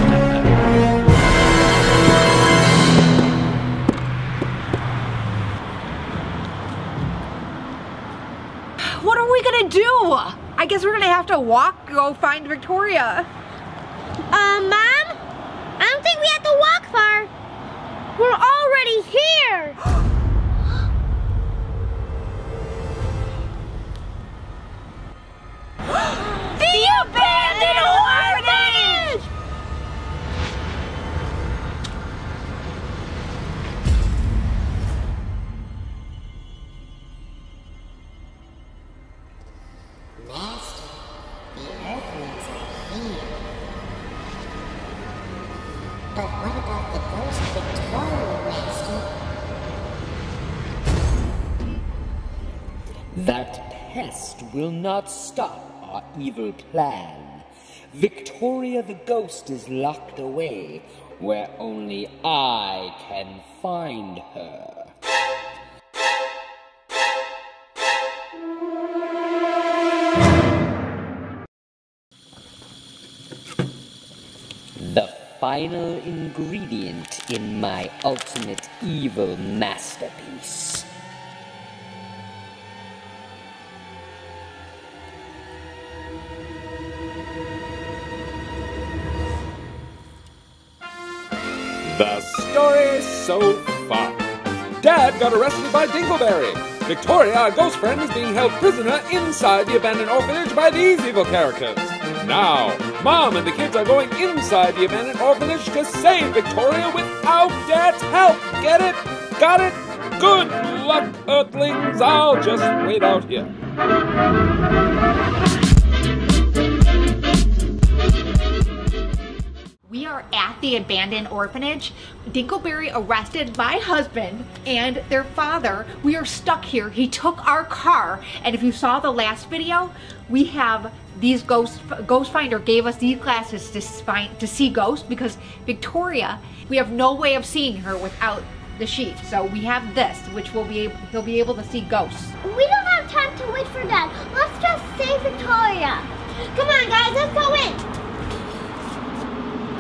What are we gonna do? I guess we're gonna have to walk, go find Victoria. Uh, Mom? I don't think we have to walk far. We're already here. The abandoned will not stop our evil plan. Victoria the Ghost is locked away where only I can find her. The final ingredient in my ultimate evil masterpiece. So far. Dad got arrested by Dingleberry. Victoria, our ghost friend, is being held prisoner inside the abandoned orphanage by these evil characters. Now, Mom and the kids are going inside the abandoned orphanage to save Victoria without Dad's help. Get it? Got it? Good luck, Earthlings. I'll just wait out here. We are at the abandoned orphanage. Dinkelberry arrested my husband and their father. We are stuck here. He took our car. And if you saw the last video, we have these ghost ghost finder gave us these glasses to find to see ghosts because Victoria, we have no way of seeing her without the sheet. So we have this, which will be able, he'll be able to see ghosts. We don't have time to wait for Dad. Let's just save Victoria. Come on, guys, let's go in.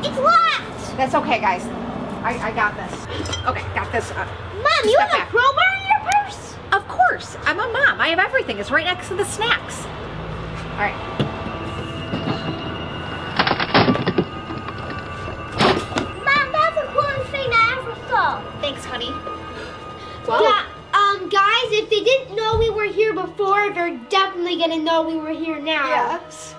It's locked. That's okay, guys. I, I got this. Okay, got this. Uh, Mom, you have a crowbar in your purse? Of course. I'm a mom. I have everything. It's right next to the snacks. All right. Mom, that's the coolest thing I ever saw. Thanks, honey. Well, Yeah, um, guys, if they didn't know we were here before, they're definitely gonna know we were here now. yes.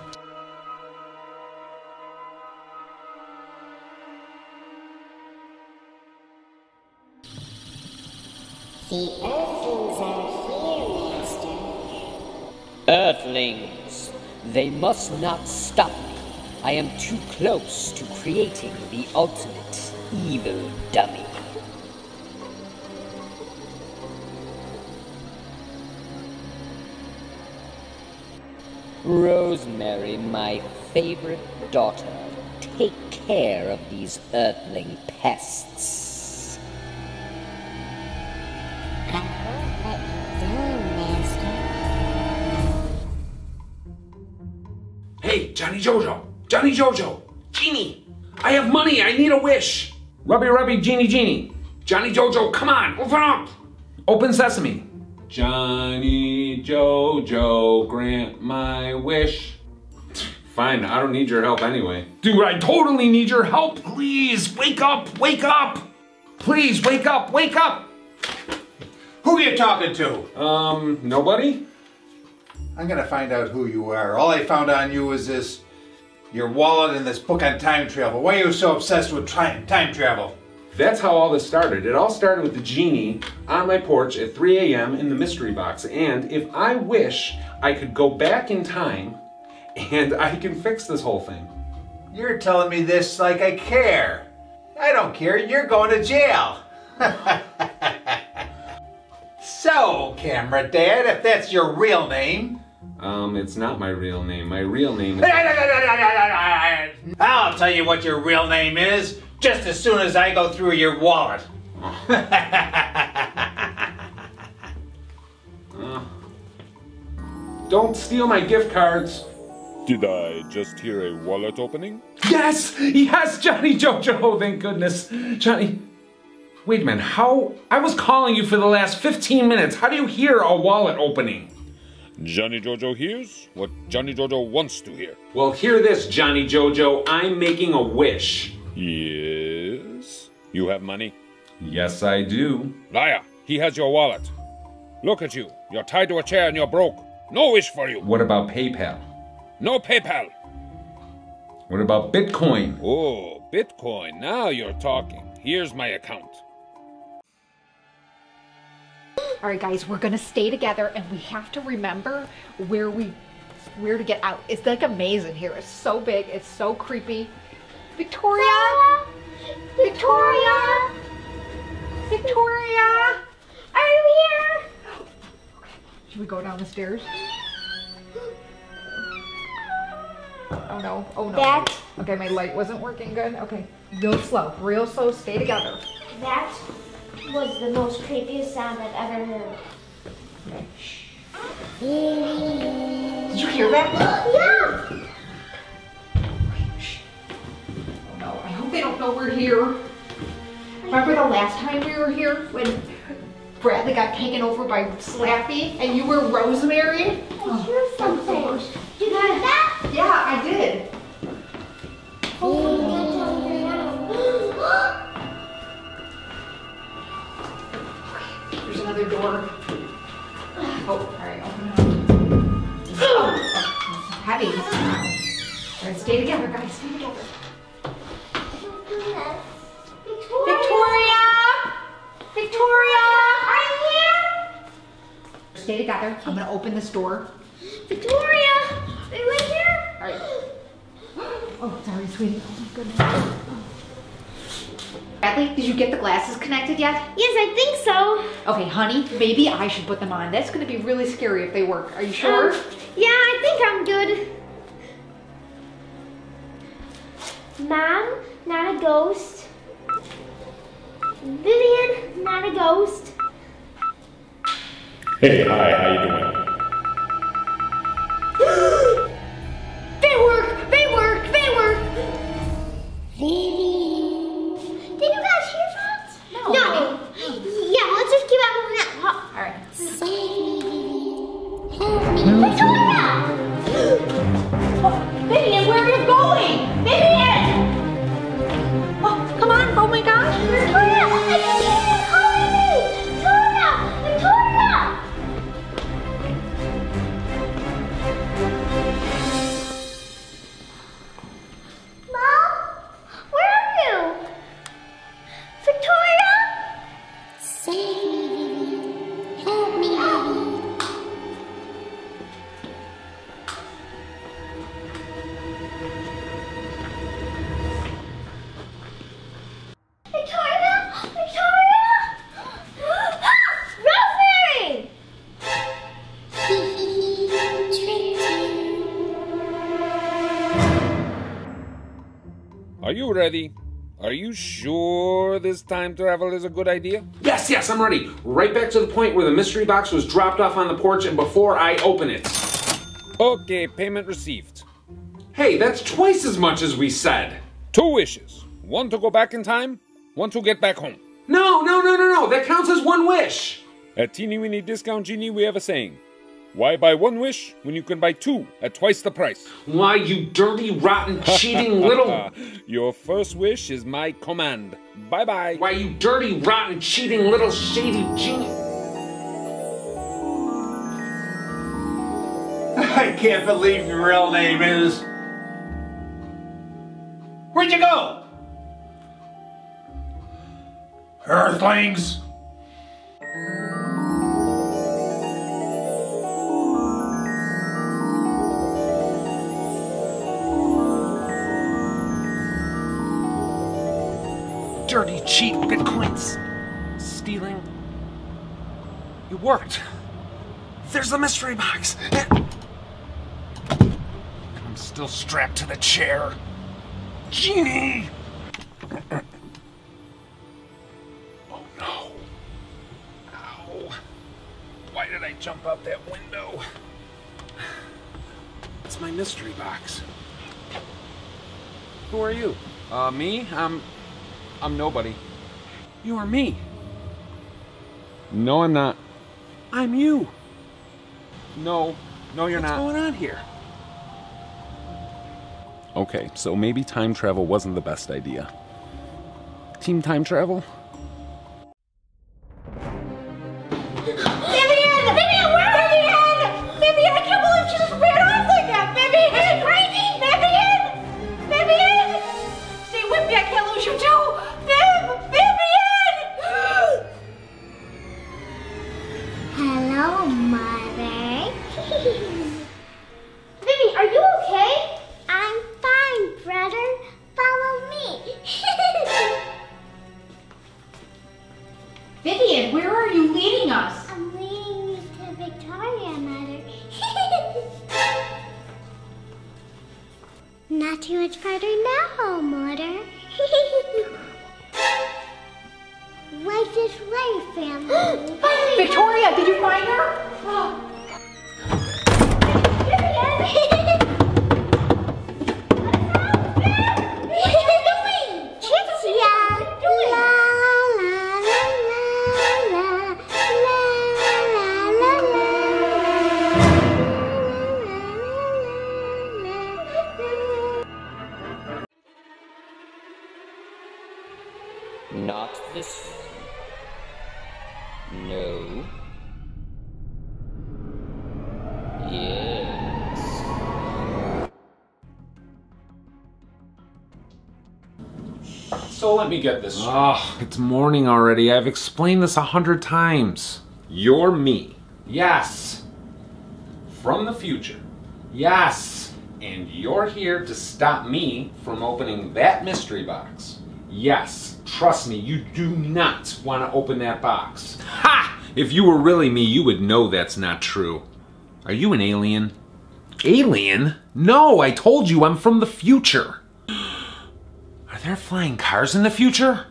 The Earthlings are here, Master. Earthlings, they must not stop me. I am too close to creating the ultimate evil dummy. Rosemary, my favorite daughter, take care of these earthling pests. Hey, Johnny Jojo! Johnny Jojo! Genie! I have money! I need a wish! Rubby Rubby Genie Genie! Johnny Jojo, come on! Open up! Open sesame! Johnny Jojo, grant my wish. Fine, I don't need your help anyway. Dude, I totally need your help! Please, wake up! Wake up! Please, wake up! Wake up! Who are you talking to? Um, nobody? I'm gonna find out who you are. All I found on you is this your wallet and this book on time travel. Why are you so obsessed with time time travel? That's how all this started. It all started with the genie on my porch at 3 a.m. in the mystery box. And if I wish, I could go back in time and I can fix this whole thing. You're telling me this like I care. I don't care. You're going to jail. so, Camera Dad, if that's your real name. Um, it's not my real name. My real name is. I'll tell you what your real name is just as soon as I go through your wallet. Don't steal my gift cards. Did I just hear a wallet opening? Yes! Yes, Johnny Jojo! Thank goodness. Johnny. Wait a minute. How. I was calling you for the last 15 minutes. How do you hear a wallet opening? Johnny Jojo hears what Johnny Jojo wants to hear. Well, hear this, Johnny Jojo. I'm making a wish. Yes? You have money? Yes, I do. Liar! He has your wallet. Look at you. You're tied to a chair and you're broke. No wish for you. What about PayPal? No PayPal. What about Bitcoin? Oh, Bitcoin. Now you're talking. Here's my account. All right, guys, we're gonna stay together, and we have to remember where we, where to get out. It's like a maze in here. It's so big. It's so creepy. Victoria, Victoria, Victoria. Are you here? Should we go down the stairs? Oh no! Oh no! Dad? Okay, my light wasn't working good. Okay, real slow, real slow. Stay together. That was the most creepiest sound I've ever heard. Did you hear that? yeah! Oh no, I hope they don't know we're here. Remember the last time we were here when Bradley got taken over by Slappy and you were Rosemary? I hear something. Did you hear that? Yeah, I did. There's another door. Oh, all right, open it up. Oh, heavy. All right, stay together, guys. Stay together. Victoria! Victoria! Are you here? Stay together. I'm gonna open this door. Victoria! Are you in here? All right. Oh, sorry, sweetie. Oh my goodness. Bradley, did you get the glasses connected yet? Yes, I think so. Okay, honey, maybe I should put them on. That's gonna be really scary if they work. Are you sure? Um, yeah, I think I'm good. Mom, not a ghost. Vivian, not a ghost. Hey, hi, how you doing? they work! They work! They work! They Victoria! Vivian, where are you going? Vivian! Oh, come on. Oh my gosh. You sure this time travel is a good idea? Yes, yes, I'm ready. Right back to the point where the mystery box was dropped off on the porch and before I open it. Okay, payment received. Hey, that's twice as much as we said. Two wishes. One to go back in time, one to get back home. No, no, no, no, no. That counts as one wish. At Teeny Weeny Discount Genie, we have a saying. Why buy one wish when you can buy two at twice the price? Why, you dirty, rotten, cheating little. Your first wish is my command. Bye bye. Why, you dirty, rotten, cheating little shady genie. I can't believe your real name is. Where'd you go? Earthlings! Dirty, cheat bitcoins. Stealing. You worked. There's the mystery box. I'm still strapped to the chair. Genie! Oh no. Ow. Why did I jump out that window? It's my mystery box. Who are you? Uh, me? I'm. I'm nobody. You are me. No, I'm not. I'm you. No. No, you're not. What's going on here? Okay, so maybe time travel wasn't the best idea. Team time travel? Let me get this. Ah, it's morning already. I've explained this a hundred times. You're me. Yes. From the future. Yes. And you're here to stop me from opening that mystery box. Yes. Trust me, you do not want to open that box. Ha! If you were really me, you would know that's not true. Are you an alien? Alien? No, I told you I'm from the future. Are there flying cars in the future?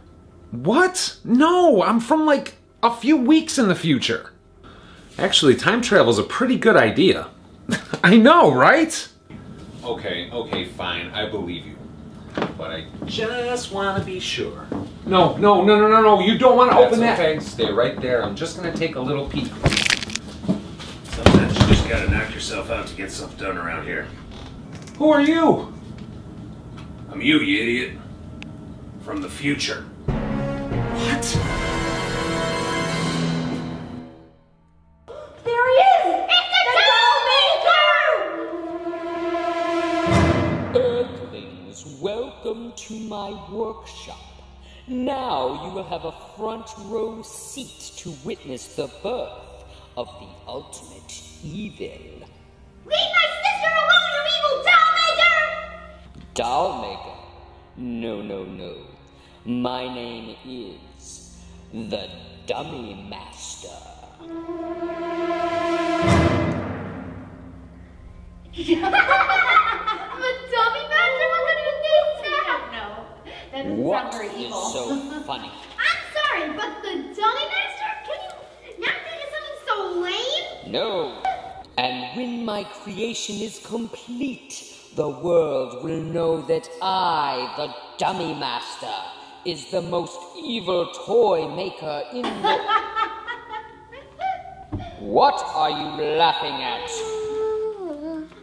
What? No, I'm from like a few weeks in the future. Actually, time travel's a pretty good idea. I know, right? Okay, okay, fine, I believe you. But I just want to be sure. No, no, no, no, no, no, you don't want to open that. okay, stay right there. I'm just going to take a little peek. Sometimes you just gotta knock yourself out to get stuff done around here. Who are you? I'm you, you idiot. From the future. What? There he is! It's the Earthlings, welcome to my workshop. Now you will have a front row seat to witness the birth of the ultimate evil. Leave my sister alone, you evil doll maker! No, no, no. My name is the Dummy Master. the Dummy Master? What kind of a name is that? What sound very evil. Is so funny? I'm sorry, but the Dummy Master? Can you not think of something so lame? No. And when my creation is complete, the world will know that I, the Dummy Master, is the most evil toy maker in the. what are you laughing at?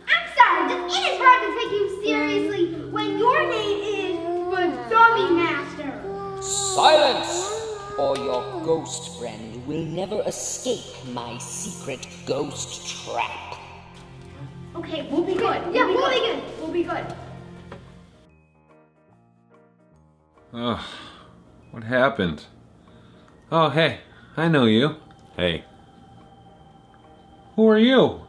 I'm sorry, it is hard to take you seriously when your name is the Dummy Master. Silence! Or your ghost friend will never escape my secret ghost trap. Okay, we'll be good. Yeah, we'll be good. We'll be good. Ugh, what happened? Oh, hey, I know you. Hey. Who are you?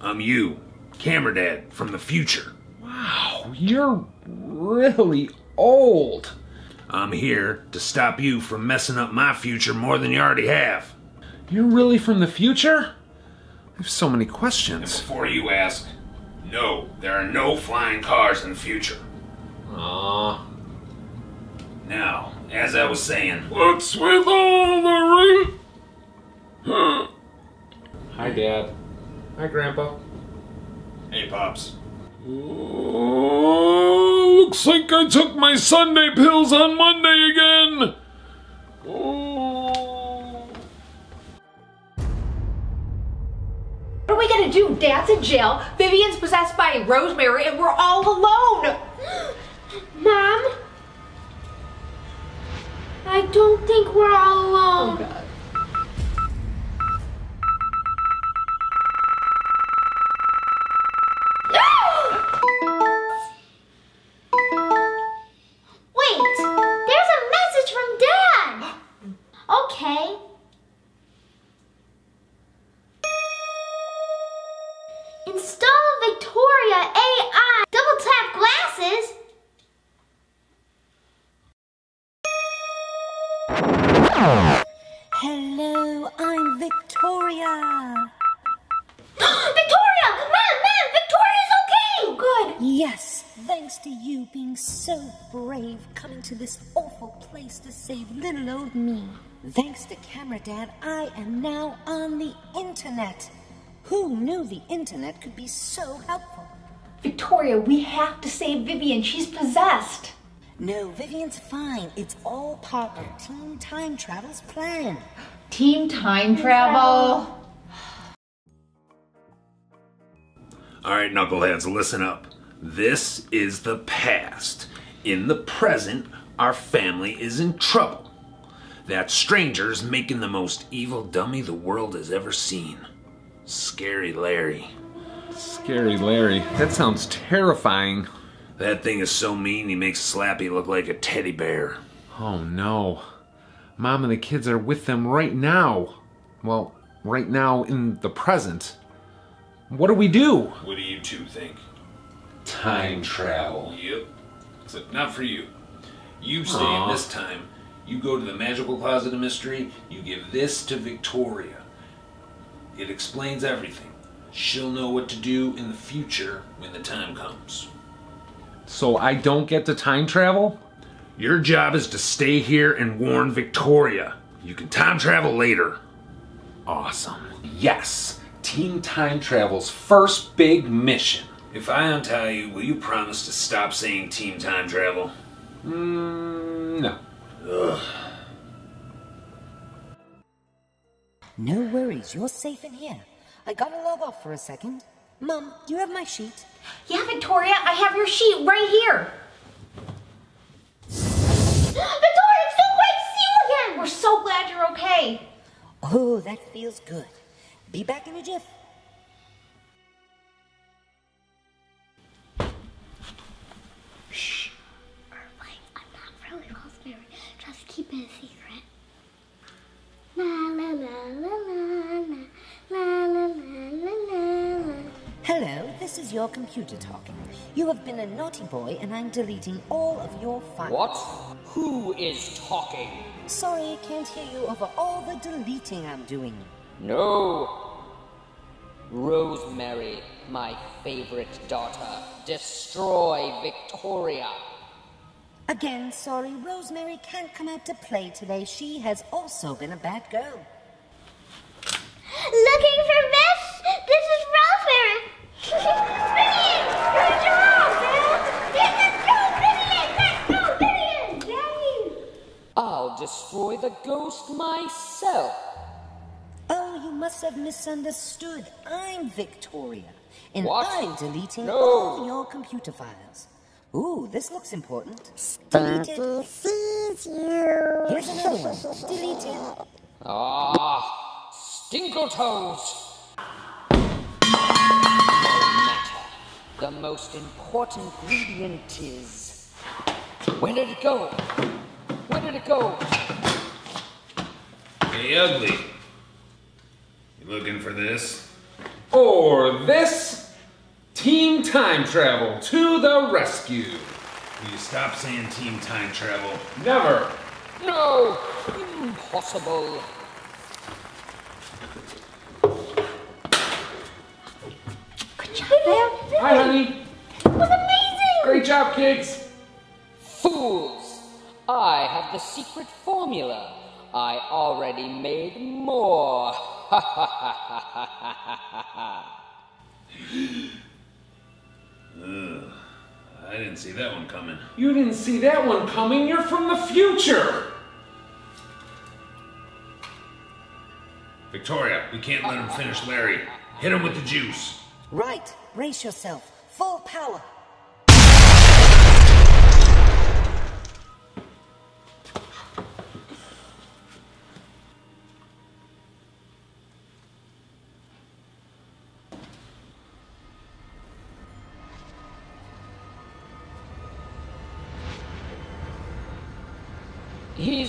I'm you, Camera Dad from the future. Wow, you're really old. I'm here to stop you from messing up my future more than you already have. You're really from the future? I have so many questions. Before you ask, no, there are no flying cars in the future. Aw. Now, as I was saying, What's with all the re- Hi, Dad. Hi, Grandpa. hey Pops, Oh, looks like I took my Sunday pills on Monday again. Oh. Are we gonna do? Dad's in jail, Vivian's possessed by Rosemary, and we're all alone! Mom? I don't think we're all alone. Oh, Wait, save little old me. Thanks to Camera Dad, I am now on the internet. Who knew the internet could be so helpful? Victoria, we have to save Vivian. She's possessed. No, Vivian's fine. It's all part of Team Time Travel's plan. Team time travel. Alright, knuckleheads, listen up. This is the past. In the present, our family is in trouble. That stranger's making the most evil dummy the world has ever seen. Scary Larry. Scary Larry. That sounds terrifying. That thing is so mean he makes Slappy look like a teddy bear. Oh no. Mom and the kids are with them right now. Well, right now in the present. What do we do? What do you two think? Time travel. Yep. Except not for you. You stay Aw. in this time. You go to the magical closet of mystery. You give this to Victoria. It explains everything. She'll know what to do in the future when the time comes. So I don't get to time travel? Your job is to stay here and warn Victoria. You can time travel later. Awesome. Yes. Team Time Travel's first big mission. If I untie you, will you promise to stop saying team time travel? Mm, no. Ugh. No worries, you're safe in here. I gotta log off for a second. Mom, do you have my sheet? Yeah, Victoria, I have your sheet right here. Victoria, it's so great to see you again! We're so glad you're okay. Oh, that feels good. Be back in a jiff. Hello, this is your computer talking. You have been a naughty boy, and I'm deleting all of your files. What? Who is talking? Sorry, I can't hear you over all the deleting I'm doing. No. Rosemary, my favorite daughter, destroy Victoria. Again, sorry, Rosemary can't come out to play today. She has also been a bad girl. Looking for Miss? This is Rosemary. I'll destroy the ghost myself. Oh, you must have misunderstood. I'm Victoria. And what? I'm deleting no. all your computer files. Ooh, this looks important. Stinky sees you. Here's another one. Deleted. Ah, Stinkletoes! No matter. The most important ingredient is. Where did it go? Where did it go? Hey, ugly. You looking for this? Or this team time travel to the rescue. Will you stop saying team time travel? Never. No! Impossible! Good job, Hi, honey. It was amazing! Great job, kids. Fools! I have the secret formula. I already made more. Ugh, I didn't see that one coming. You didn't see that one coming. You're from the future. Victoria, we can't let him finish Larry. Hit him with the juice. Right. Brace yourself. Full power.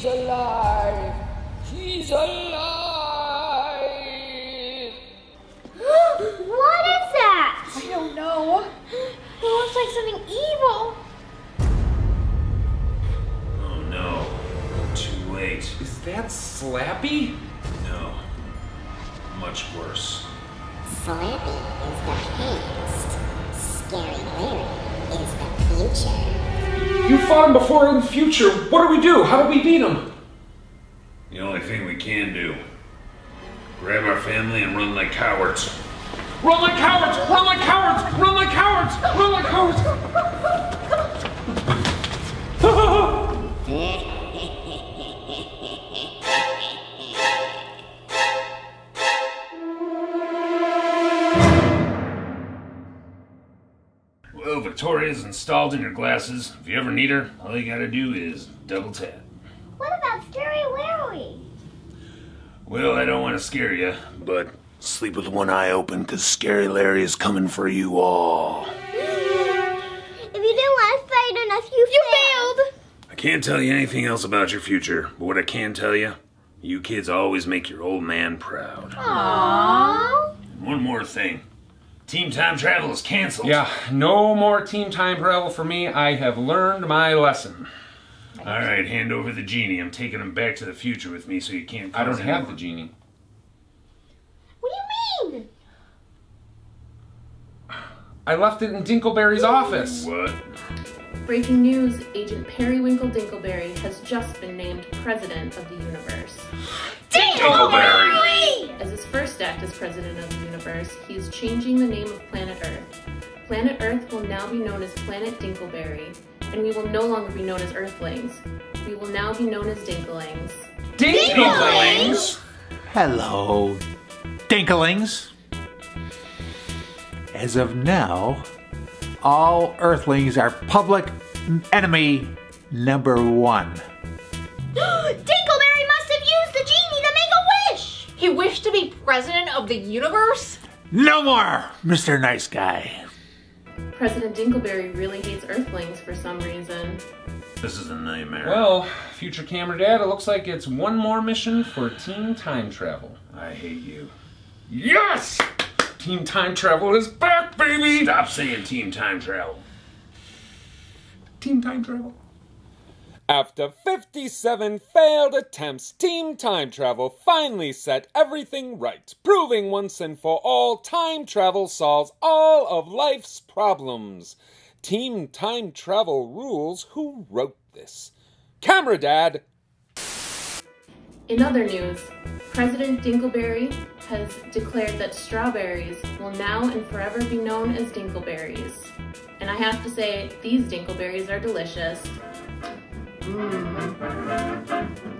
He's beat him? The only thing we can do. Grab our family and run like cowards. Run like cowards! Run like cowards! Run like cowards! Run like cowards! Well, Victoria's installed in your glasses. If you ever need her, all you gotta do is double tap. What about Scary Larry? Well, I don't want to scare you, but sleep with one eye open, because Scary Larry is coming for you all. If you didn't want to fight enough, you, you failed. I can't tell you anything else about your future, but what I can tell you, you kids always make your old man proud. Aww. One more thing. Team time travel is canceled. Yeah, no more team time travel for me. I have learned my lesson. All right, hand over the genie. I'm taking him back to the future with me so you can't. I don't have the genie. What do you mean? I left it in Dinkelberry's office. What? Breaking news Agent Periwinkle Dinkelberry has just been named President of the Universe. Dinkelberry! As his first act as President of the Universe, he is changing the name of planet Earth. Planet Earth will now be known as Planet Dinkelberry, and we will no longer be known as Earthlings. We will now be known as Dinklings. Dinklings! Hello, Dinklings. As of now, all Earthlings are public enemy number one. Dinkelberry must have used the genie to make a wish. He wished to be president of the universe? No more, Mr. Nice Guy. President Dinkelberry really hates Earthlings for some reason. This is a nightmare. Well, future camera dad, it looks like it's one more mission for team time travel. I hate you. Yes! Team time travel is back, baby! Stop saying team time travel. Team time travel. After 57 failed attempts, Team Time Travel finally set everything right, proving once and for all time travel solves all of life's problems. Team Time Travel rules who wrote this. Camera Dad! In other news, President Dinkelberry has declared that strawberries will now and forever be known as Dinkelberries. And I have to say, these Dinkelberries are delicious. Mm.